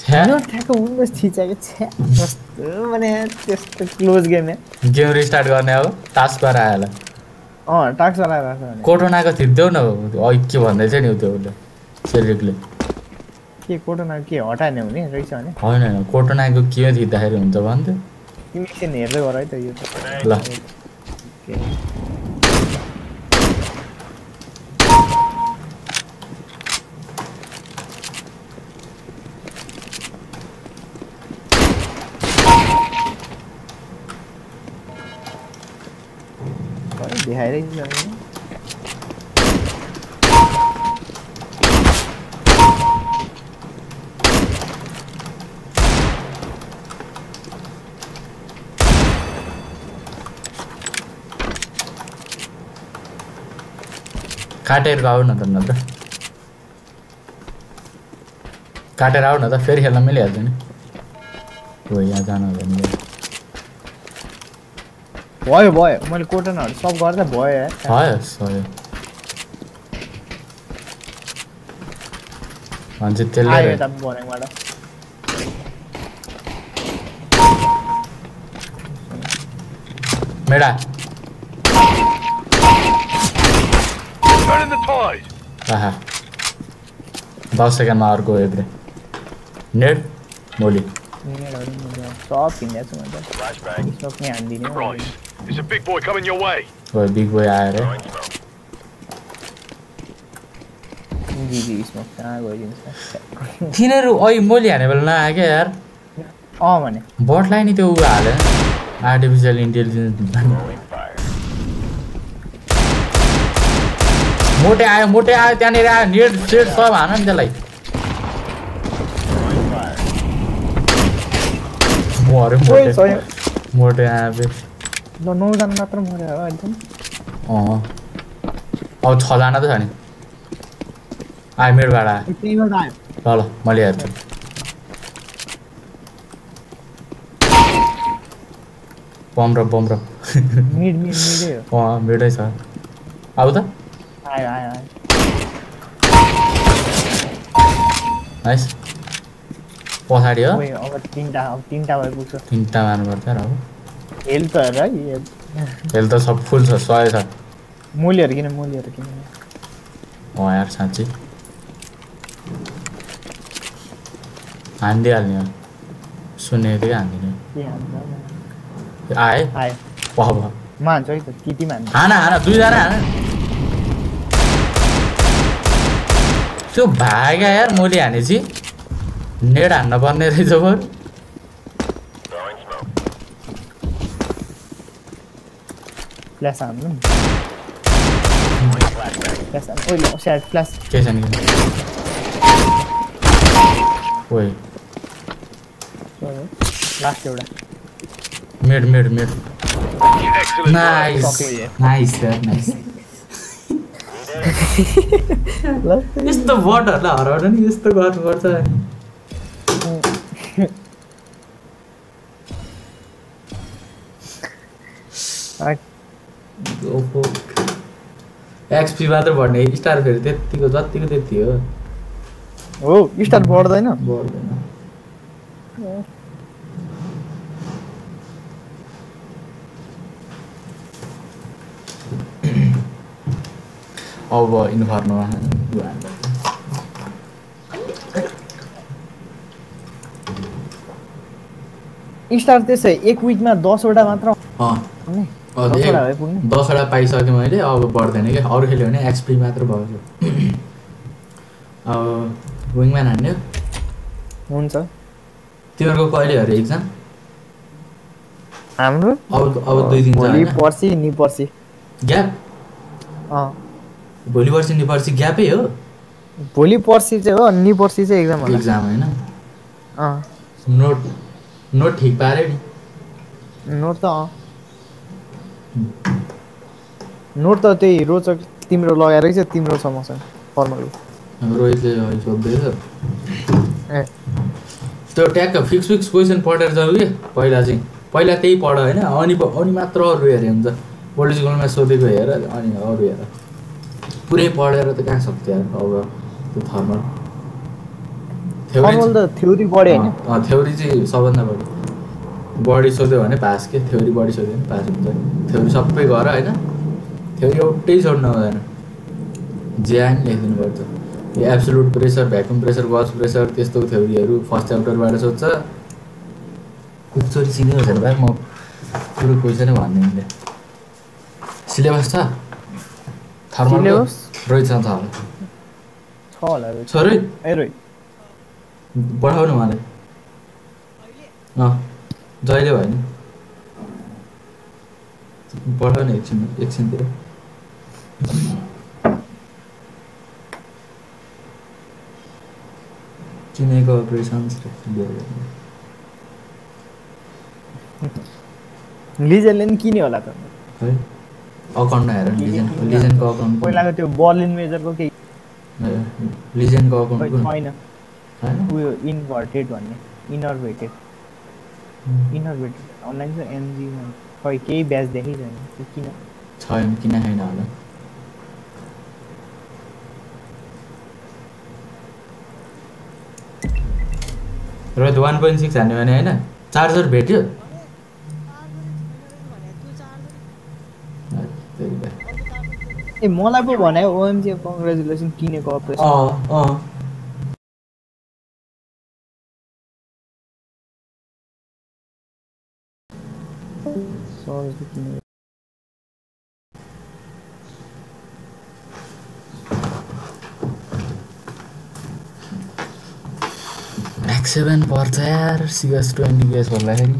छ्या भने त्यस्तो क्लोज गेम है गेम रिस्टार्ट गर्ने अब टास्क होला। अँ लगाएर भने। कोटोनाको थिचिदेऊ न के भन्दै थियो नि त्यो उसले सेलिकले के कोटोना के हटाएन हुने रहेछ भने। होइन होइन कोटोनाको के थिच्दाखेरि हुन्छ भन्थ्यो तिमी हेर्दै गर है त यो ल। देखाएरै जाने। काटेर आऊ न त नत्र काटेर आऊ न त फेरि खेल्न मिलिहाल्छ नि। हो यहाँ जानु हुँदैन भयो भयो मैले कोटनहरू सब गर्दा भयो यार भयो सयो भन्छ आयो त्यसले यता बनाइबाट मेडा Turning the tide. आहा दस सेकेन्डमा अर्को एब्रे नेट मोली सब किन्दैछु म त स्मोक नै हानिदिने हो। Right. There's a big boy coming your way. ओ बिग बोय आएर जी जी स्मोक कहाँ गइदिन्छ तिनीहरू मोली हाने बेला क्या यार अँ भने बटलाई नि त्यो उ हाल्यो आर्टिफिसियल इन्टेलिजेन्स मोटे आयो मोटे आयो त्यहाँनिर आयो नेट सेट सब हान नि त्यसलाई मोटे आयो नौजना मात्र मऱ्यो होला एकदम अब छजना त छ नि आयो मेरोबाट आयो ल ल मैले हेर्छु बम र बम र मिड मिड मिडै हो अँ मेरै छ अब त आयो आयो आयो नाइस पछाडि हो अब तिनवटा अब तिनवटा भए पुग्छ तिनवटा मार्नुपर्छ र अब हेल्थ त है हेल्थ त सब फुल छ सय छ मूल्यहरू किन मूल्यहरू किन अँ यार साँच्ची हानिदिइहाल्ने हो सुनेको हानिदिने आए आयो पह भयो म हान्छु है त ती तिमी हान्छु हान हान दुईजना हान त्यो भाग्या यार मैले हानेपछि नेट हान्न पर्ने रहेछ बरु फ्ल्यास हान्नु नि फ्ल्यास हान्नु ओइ ल स्याड फ्ल्यास के छ नि ओइ लास्ट एउटा made made made Excellent. Nice सक्यो नाइस यार नाइस ल यस्तो बटहरूलाई हराउन नि यस्तो गर्नुपर्छ ओहो एक्सपी मात्र बढ्ने स्टार फेरि त्यत्तिको जत्तिको त्यति हो। हो स्टार बढ्दैन। बढ्दैन। अब इन्फर्नोमा स्टार त्यसै एक विकमा दसवटा मात्र दसवटा पाइसकेँ मैले अब बढ्दैन क्या अरू खेल्यो भने एक्सपी मात्र भयो [clears throat] अब विङम्यान हान्ने हो? हुन्छ। तिमीहरूको कहिले अरे इक्जाम हाम्रो? अब अब दुई दिन भोलि पर्सि नि पर्सि। ग्याप? अँ। भोलि पर्सि नि पर्सि ग्यापै हो। भोलि पर्सि चाहिँ हो नि पर्सि चाहिँ एक्जाम होला। इक्जाम होइन। अँ। नोट नोट ठिक पाऱ्यो नि नोट त अँ। नोट त त्यही रोचक तिम्रो लगाएर चाहिँ तिम्रो छ मसँग फर्मल रोहितले अहिले सोध्दैछ। ए। त्यो ट्याक्क फिक्स फिक्स क्वेसन पढेर जाऊ कि पहिला चाहिँ। पहिला त्यही पढ होइन अनि अनि मात्र अरू हेरे हुन्छ। ओल्ड स्कुलमा सोधेको हेर अनि अरू हेर। पुरै पढेर त कहाँ सक्छ यार अब त्यो थर्मल त थ्योरी होइन अँ, अँ, थ्योरी चाहिँ सबभन्दा बढी। बढी सोध्यो भने पास के? थ्योरी बढी सोध्यो भने पास हुन्छ। थ्योरी सबै गर होइन? थ्योरी एउटै छोड्नु हुँदैन। जे आयो नि लेखिदिनु पर्छ यो absolute pressure vacuum pressure gauge pressure त्यस्तो थ्योरीहरू फर्स्ट च्याप्टरबाट सोध्छ। कुचोरी चिन्यो भनेर भाइ म पुरो क्वेसनै भनिदिनु सिलेबस छ? थर्मल होला। होला रोहित। छ ए रोहित पठाउनु मलाई अँ। जहिले भयो नि। पठाउने एकछिन एकछिनतिर चिनेको अपरेसन्स लिजेन्डले नि किन्यो होला त। है अकाउन्टमा हेर लिजेन्ड लिजेन्डको अकाउन्ट पहिलाको त्यो बर्लिन मेजरको केही लिजेन्डको खै अकाउन्ट कुन? छैन। उयो इन्भर्टेड भन्ने इनर्भेटेड इनर्भेटेड अनलाइन छ एनजीमा खै केही ब्याज देखै छैन त्यो किन छैन किन छैन होला रोहित वान पोइन्ट सिक्स हान्यो भने होइन चार्जर भेट्यो। ए मलाई पो भने ओएमजी कङ्ग्रेचुलेसन किनेको अपरेसन एक्स सेभेन पर्छ यार सिएस ट्वेन्टी केस भन्दाखेरि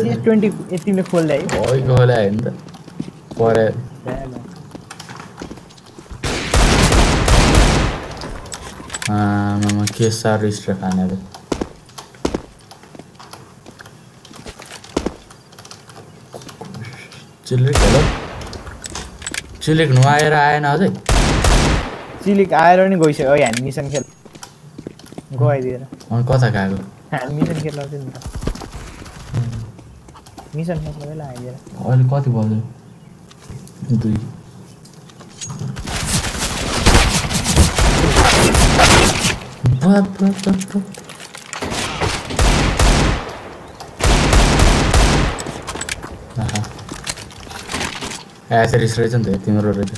सिएस ट्वेन्टी खोल्दा है। होइन त आमामा के साह्रो स्ट्रेक खाने त चिल्लिक हेलो चिल्लिक नुहाएर आएन अझै। चिलिक आएर नि गइसक्यो। है हामी मिसन खेल। गइदिएर। अनि कता गएको? हामी मिसन खेलाउँथ्यो नि त। मिसन खेल्नु बेला आइदिएर अहिले कति बज्यो? दुई। बाप बाप बाप ए रिस रहेछ तिम्रो रहेछ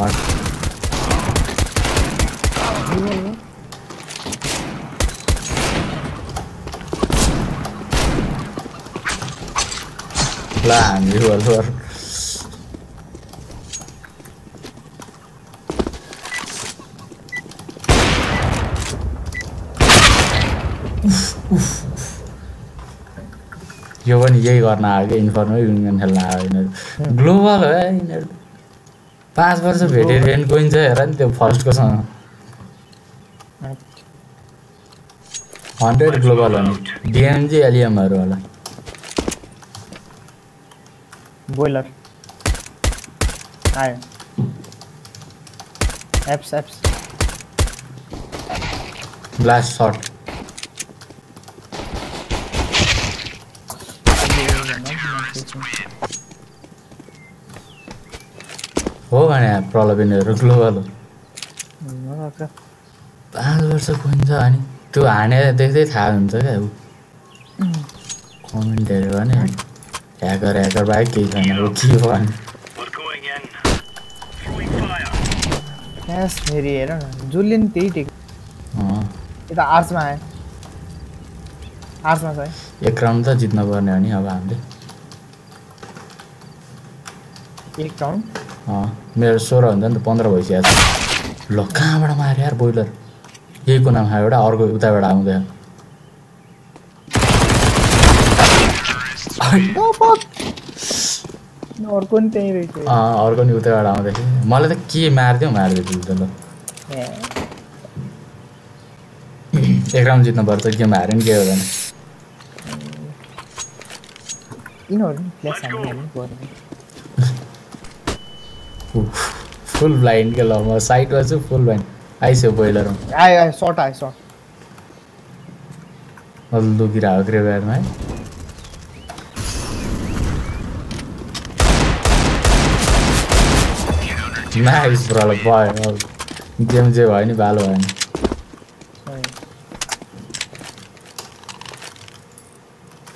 हट। ला हामी रिभल्भर यो पनि यही गर्न आयो क्या इन्फर्मै युनियन खेल्न आयो यिनीहरू ग्लोबल हो यिनीहरू पाँच वर्ष भेटेर रेन गइन्छ हेर नि त्यो फर्स्टकोसँग। हन्ड्रेड ग्लोबल हो नि। डिएमजी एलिएमहरू होला। बोइलर आयो एप्स एप्स ब्लास्ट सर्ट भने प्रलब यिनीहरू ग्लोबल हो। पाँच वर्ष खुन्छ अनि त्यो हानेर देख्दै थाहा हुन्छ क्या ऊ कमेन्ट हेऱ्यो भने ह्याकर ह्याकर बाहेक केही छैन अब के हो भने We're going in. Throwing fire. यस फेरि हेर न जसले नि त्यही टेक यता आर्ट्समा आयो। आर्ट्समा छ है। एक राउन्ड त जित्नु पर्ने हो नि अब हामीले। एक राउन्ड? मेरो सोह्र हुन्छ नि त पन्ध्र भइसकेको छ ल कहाँबाट माऱ्यो यार बोइलर यही कुनामा एउटा अर्को उताबाट आउँदै अर्को नि उताबाट आउँदै थियो मलाई त के मारिदियो मारिदियो त ल एक राउन्ड जित्नुपर्छ गेम हार्यो नि के हुँदैन फुल ब्लाइन्ड के ल म साइडमा छु फुल ब्लाइन्ड आइसक्यो बोइलरमा आयो आयो सर्ट आयो सर्ट लुकिरहेको ग्रेभयार्डमा है नाइस ब्रल भयो गेम जे भयो नि बालो भयो नि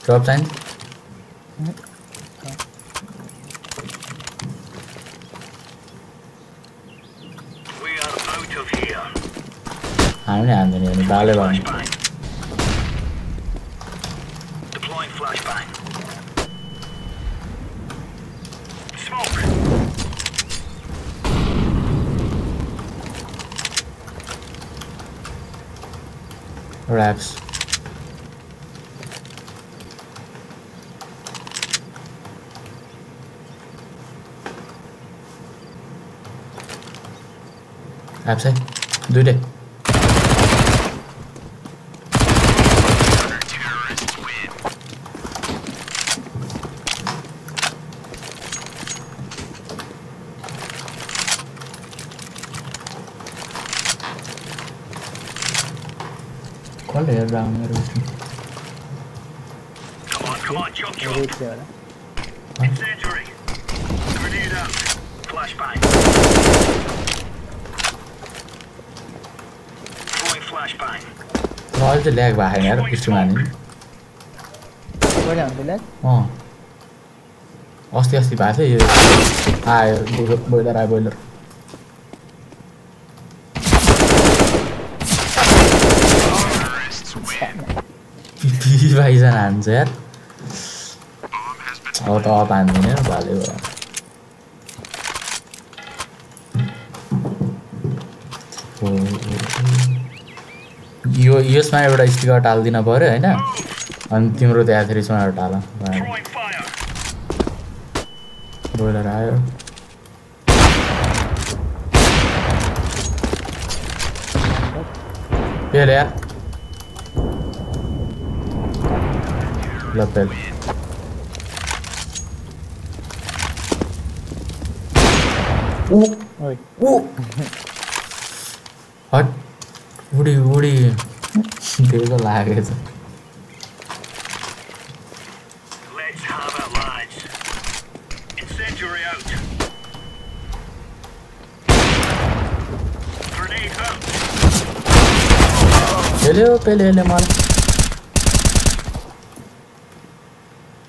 ड्रप चाहिन्छ We are out of here. हामी नि हान्दैन भने बाले भयो नि Flashbang. Deploying flashbang. Smoke. ऱ्याप्स ऱ्याप्स है दुइटै कसले हेरेर आउने मेरो उठ्नु Come on, Come on, थियो होला अहिले चाहिँ ल्याग भएको यार स्ट्रिम हाने अस्ति अस्ति भएको थियो यो आयो बोइलर आयो बोइलर भाइजना हान्छ यार भयो हो, हो, हो। यो यसमा एउटा स्टिकर हालिदिन पऱ्यो होइन अनि तिम्रो त्यहाँ फेरि यसमा एउटा. बोइलर आयो पेल यार ल पेल हट उडी उडी ढिलो लागेको छ त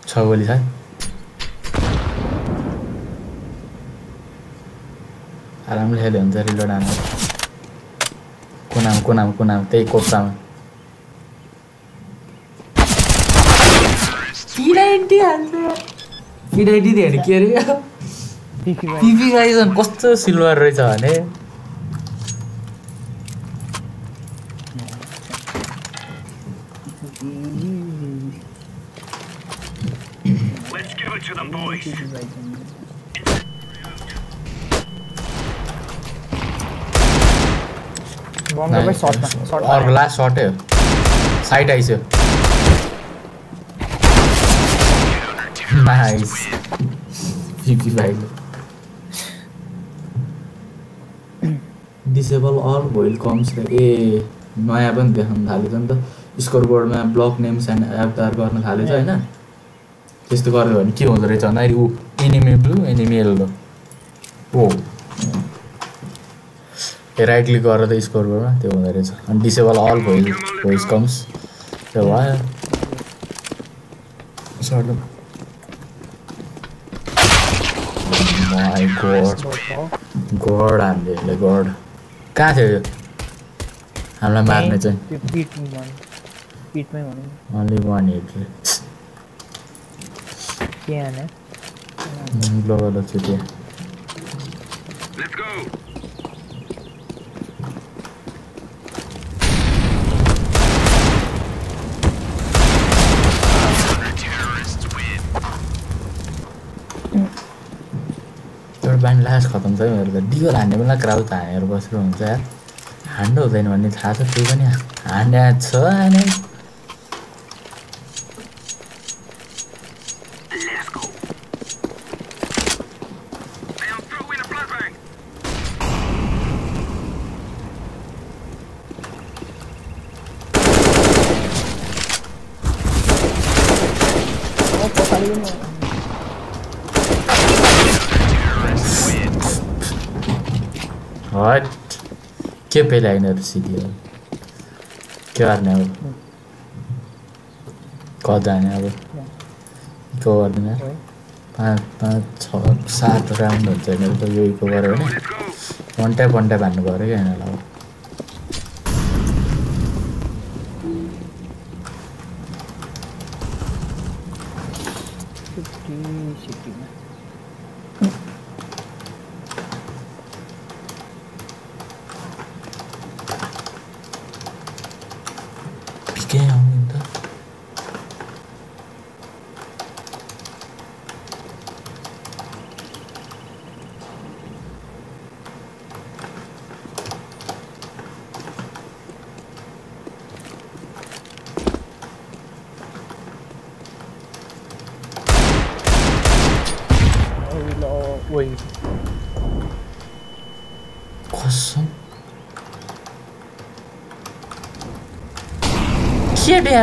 छोली छ आरामले खेल्यो भने चाहिँ रिलोड हान्नु कुनाम कुनाम कुनाम त्यही भने के अरे कस्तो सिल्भर रहेछ भने Let's give it to them, boys. PP भाइ सर्टमा अर्को लास्ट सर्टै हो। साइड आइसक्यो nice fifty five disable all voice comes ए नयाँ पनि देखाउनु थालेछ नि त। स्कोर बोर्डमा ब्लक नेम्स एन्ड एपदार गर्न थालेछ होइन। त्यस्तो गर्यो भने के हुँदो रहेछ भन्दाखेरि ऊ enemy blue enemy yellow oh right click गरेर त स्कोर बोर्डमा त्यो हुँदो रहेछ। अनि disable all voice voice comes त्यो भयो गड गड हामीले यसले गड कहाँ थियो यो? हामीलाई मार्ने चाहिँ। वान बानी लास्ट खतम छ है मेरो त डिगल हान्ने बेला क्राउड त हानेर बसेर हुन्छ यार। हान्नु हुँदैन भन्ने थाहा छ त्यो पनि हान्ने छ हाने Let's go. Hey, I'm throwing a flashbang. पछाडि पनि हट के पेले आइन त सिधि हो के गर्ने अब कता जाने अब इको गरिदिने है पाँच पाँच छ सात राउन्ड हुन्छ यिनीहरू त यो इको गऱ्यो भने वान ट्याप हान्नु पऱ्यो क्या यिनीहरूलाई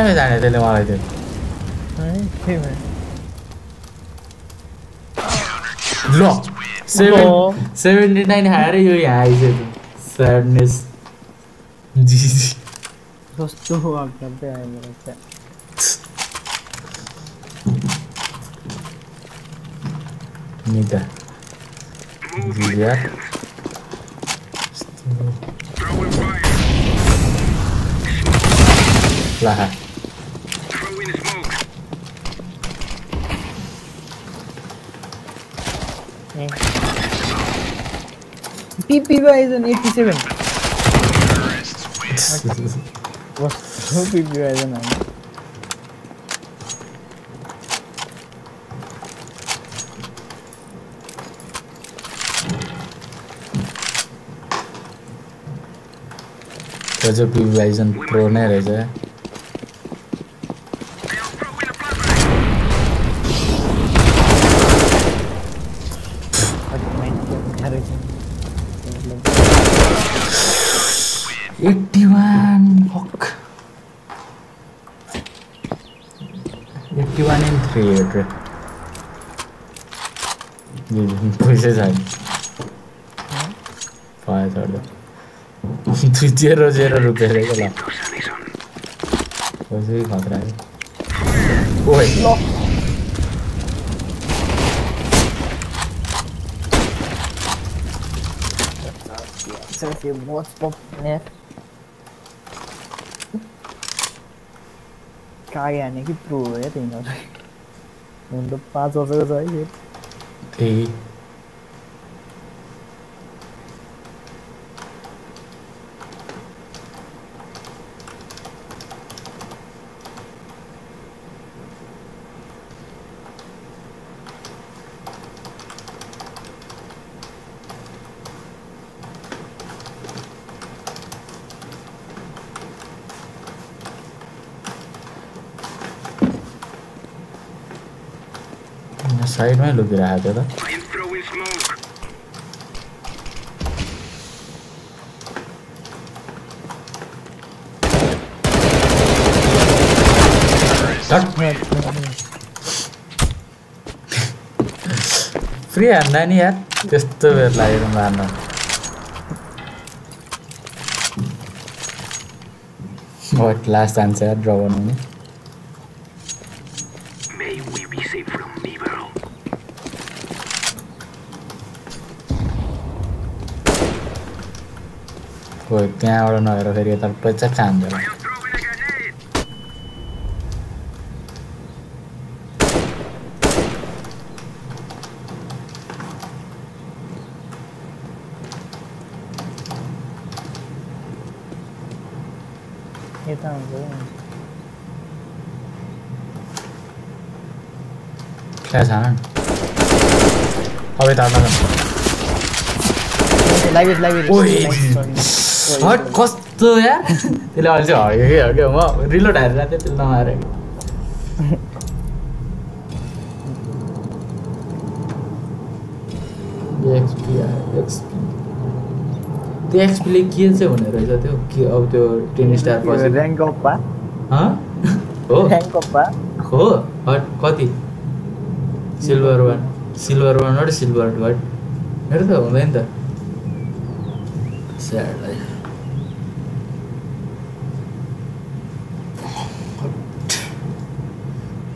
के ड्यामेज हाने त्यसले मलाई त्यो है त्यही भएर ल ल। सेभेन सेभेन्टी नाइन हाएर यो यहाँ आइसक्यो स्याडनेस जी जी कस्तो अगाडि आयो मेरो चाहिँ निदा यार ला पिपी आइजन एट्टी सेभेन कस्तो पिपी आइजन हामी त्यो चाहिँ पिभाइजन प्रो नै रहेछ eighty 51 and 300. You pushes on. Five thousand. तू zero zero रुपए ले गया वैसे ही खतरा है ओए सिर्फ़ ये बहुत पॉप नेट काय हाने कि प्रो हो या तिनीहरू हुन त पाँच वर्षको छ है यो त्यही साइडमै लुकिरहेको थियो त. फ्री हान्दा नि यार त्यस्तो बेर लागेर मार्न। लास्ट चान्स यार ड्र बनाउने हो त्यहाँबाट नगएर फेरि यता पैसा खान्छ होला I'm throwing a grenade. यता हुन्छ क्या छान अब यता लाइभ लाइभ ओए। हट कस्तो यार त्यसले अहिले चाहिँ हग्यो कि हग्यो म रिलोड हारेर थिएँ त्यसले नमारे एक्सपी एक्सपी त्यो एक्सपीले के चाहिँ हुने रहेछ त्यो के अब त्यो टेन स्टार पछि ऱ्याङ्क अप्पा हँ? हो ऱ्याङ्क अप्पा हो हट कति सिल्भर वान सिल्भर वान र सिल्भर वान मेरो त हुँदैन त स्याडलाई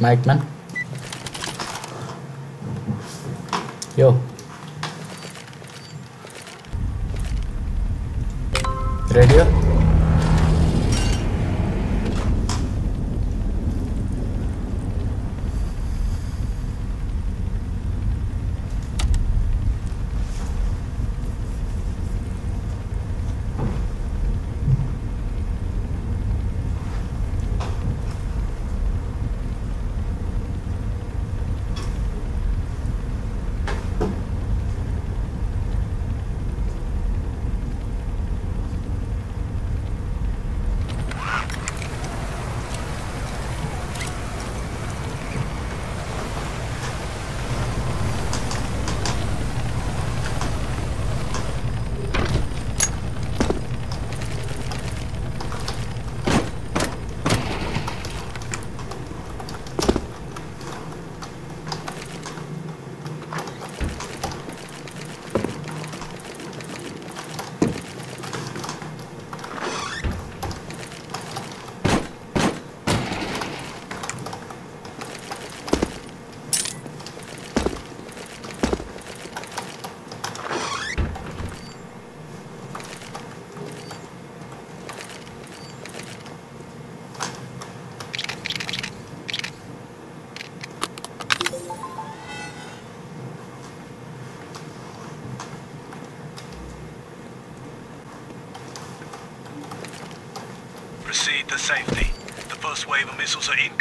Mike, man. Safety. The first wave of missiles are incoming.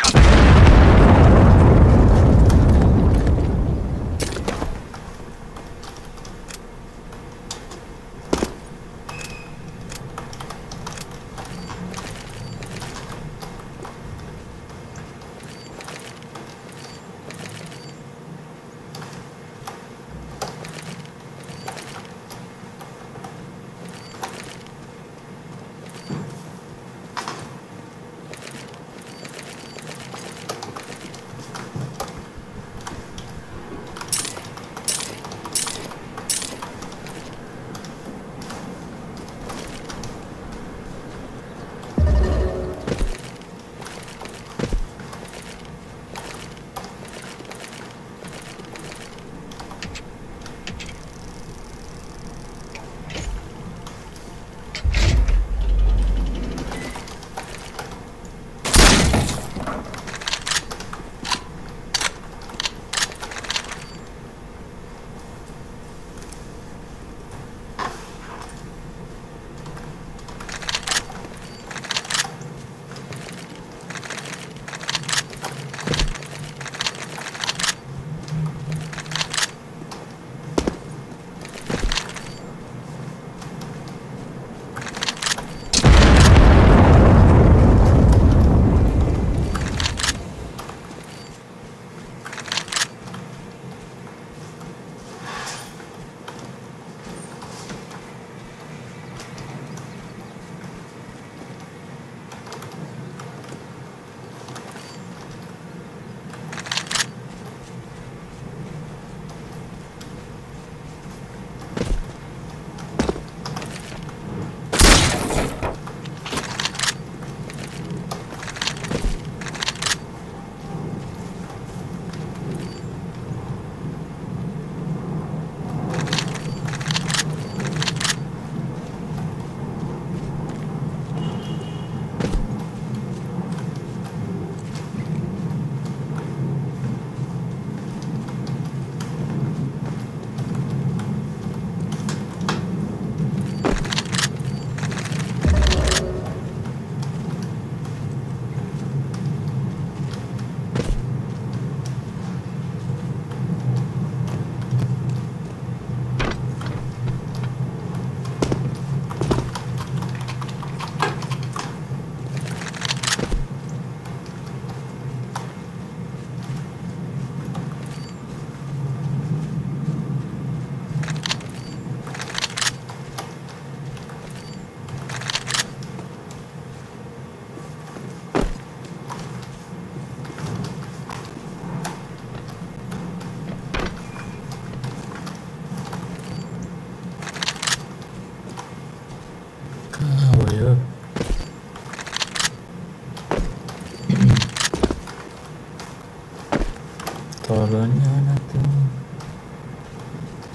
चल्ने होइन त्यो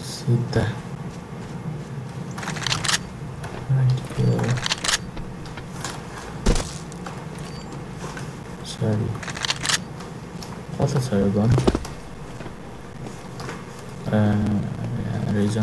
सिधा Right here. Sorry. कता छ यो गन रहेछ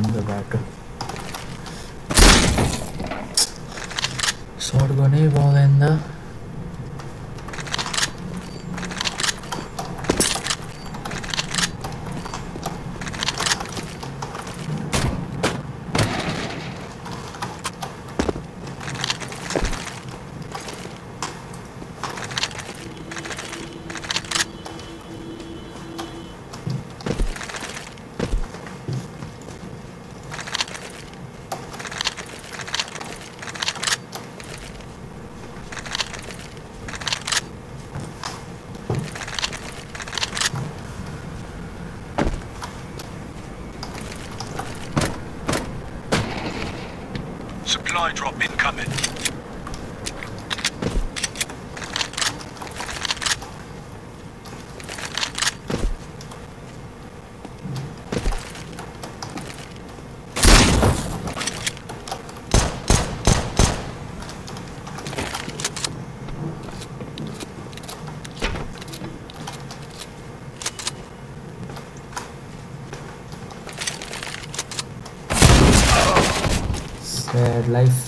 life.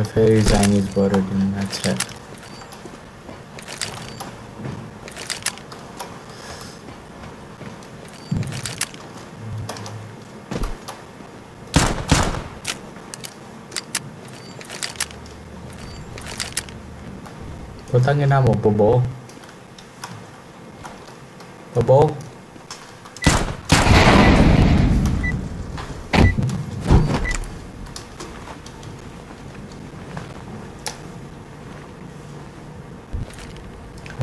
interfere is I'm borrowed in that's right. Putangin na mo, bobo. Bobo?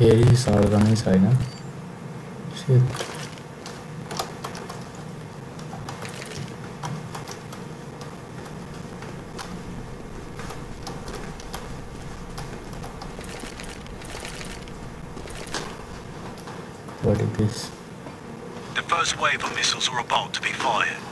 Here is organized arena. Shit. What is this? The first wave of missiles are about to be fired.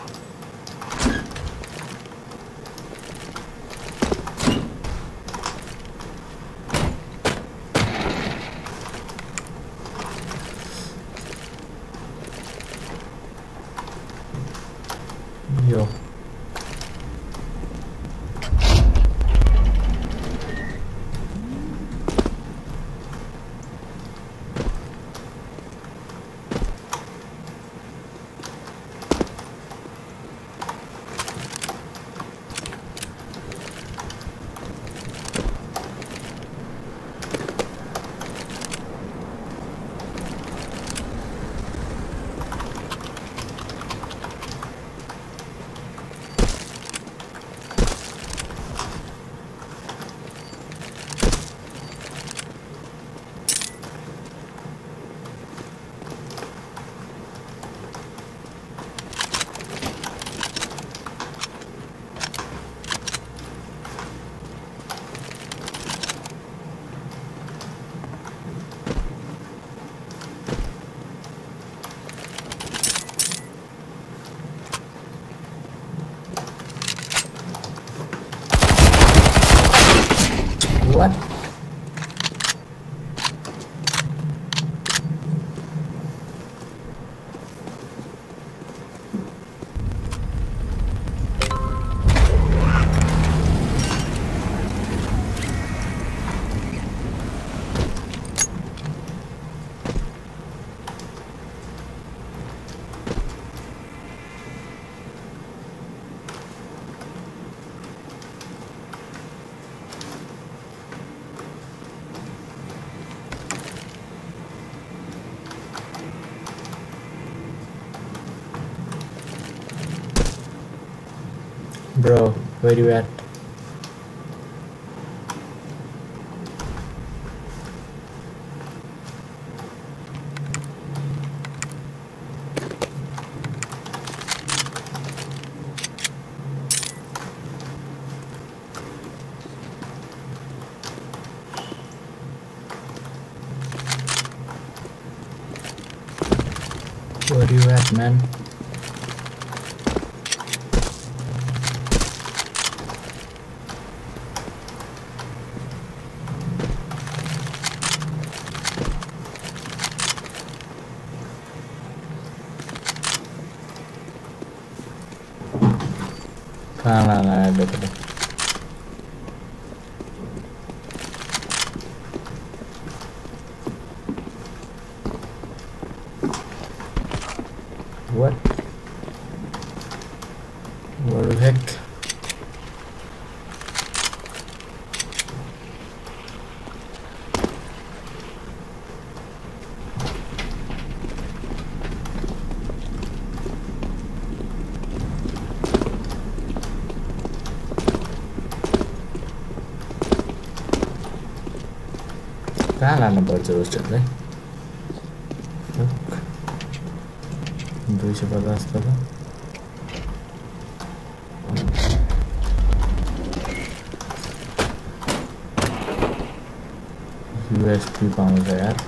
Bro, where you at? Where you at, man? कहाँ लाना है देखो तो What? What the heck? कहाँ लानुपर्छ रोस्टरलाई दुई सय पचास त ल युएसपी पाउँछ यार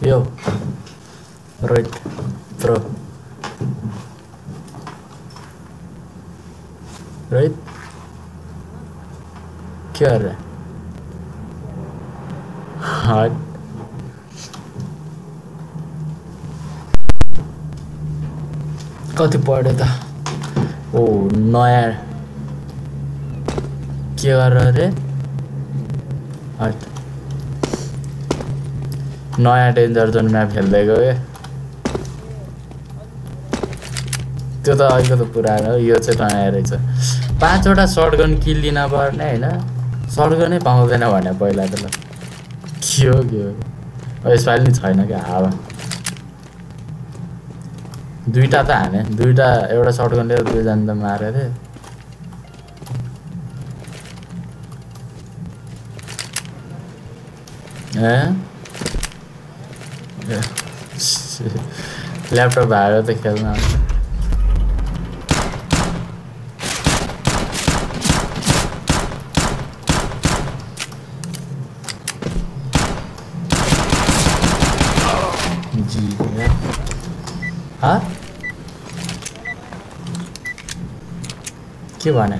Yo. Right. Throw. Right. क्या कर रहा कति पढ्यो त ओ नयाँ के गरेर अरे हट नयाँ डेन्जर जोन म्याप खेल्दै गयो त्यो त अहिलेको त पुरानो यो चाहिँ नयाँ रहेछ। पाँचवटा सर्टगन किल लिन पर्ने होइन। सर्टगनै पाउँदैन भने पहिला त ल। के हो के हो? यसपालि नि छैन क्या हावा। दुइटा त हाने। दुइटा एउटा सर्टगन लिएर दुईजना त मारेको थिएँ ए? [laughs] ल्यापटप हालेर त खेल्न। आउँछ के भने?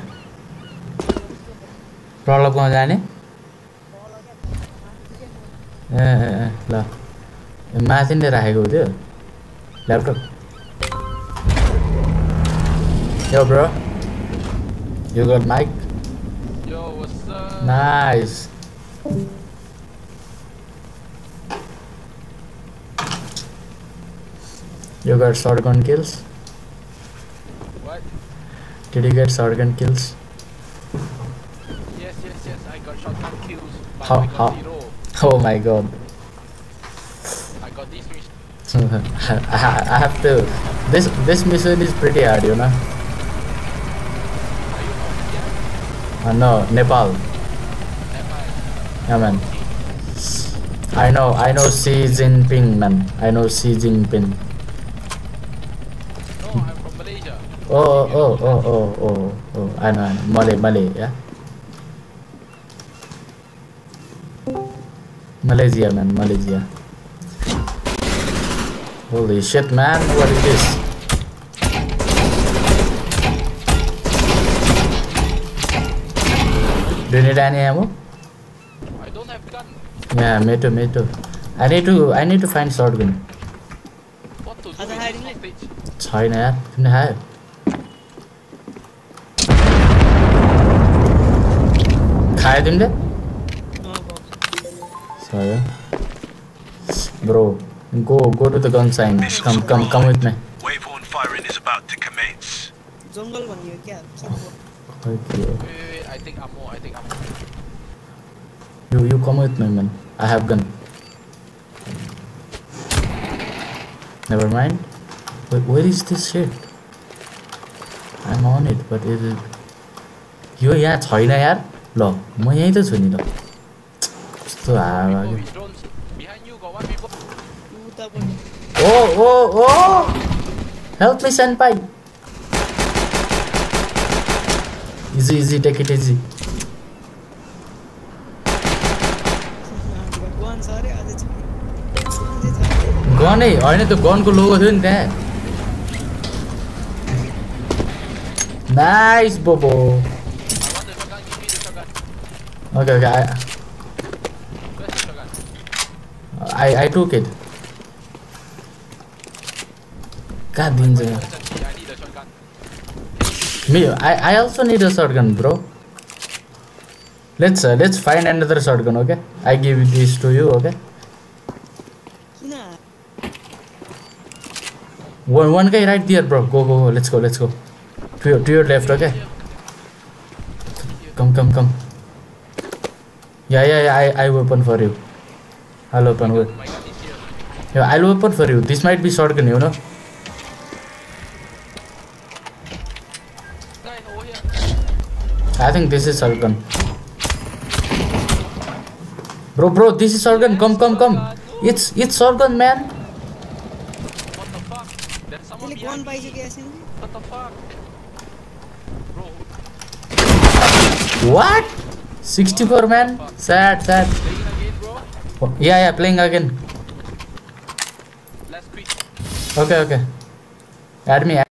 प्रलभमा जाने? ए, ल। माथि नै राखेको हो त्यो ल्यापटप यो bro you got mic Yo, what's up? Nice You got shotgun kills? What? Did you get shotgun kills? Yes, yes, yes. I got shotgun kills, but How- I got how- zero. Oh my god. I have to. This this mission is pretty hard, you know. Uh, no, Nepal. Nepal. Yeah, man. I know, I know Xi Jinping, man. I know Xi Jinping. No, I'm from Malaysia. Oh, oh, oh, oh, oh, oh, oh. I know, I know. Malay, Malay, yeah. Malaysia, man, Malaysia. Holy shit, man! What is this? Do you need any ammo? I don't have gun. Yeah, me too, me too. I need to, I need to find shotgun. What to do Other in hiding this it? hostage? छैन यार तिमीले खायो खायो तिमीले Sorry. Bro, go go to the gun sign. Come come come with me. Wavehorn firing is about to commence. जङ्गल भन्ने हो क्या के हो? खै के हो? Wait, wait, wait. I I take ammo. I take ammo. You you come with me, man. I have gun. Never mind. Wait, where is this shit? I'm on it, but is it? यो यहाँ छैन यार ल म यहीँ त छु नि ल कस्तो हावा उतापट्टि oh oh oh help me senpai easy easy take it easy gun छ अरे अझै छ अझै छ गनै होइन त्यो गनको लोगो थियो नि त्यहाँ नाइस बोबो I want the shotgun. Give me the shotgun. Okay okay I Where's the shotgun? I I took it God means Me, I, I also need a shotgun, bro. Let's uh, let's find another shotgun, okay? I give this to you, okay? One one guy right there, bro. Go go go. Let's go. Let's go. To your to your left, okay? Come come come. Yeah yeah yeah. I I open for you. I'll open. Yeah, I'll open for you. This might be shotgun, you know. I think this is Sulgan. Bro, bro, this is Sulgan. Come, come, come. It's it's Sulgan, man. What the fuck? There's someone. What the fuck? Bro. What? 64 man. Sad, sad. Playing again, bro? Oh, yeah, yeah, playing again. Last quick. Okay, okay. Add me. Add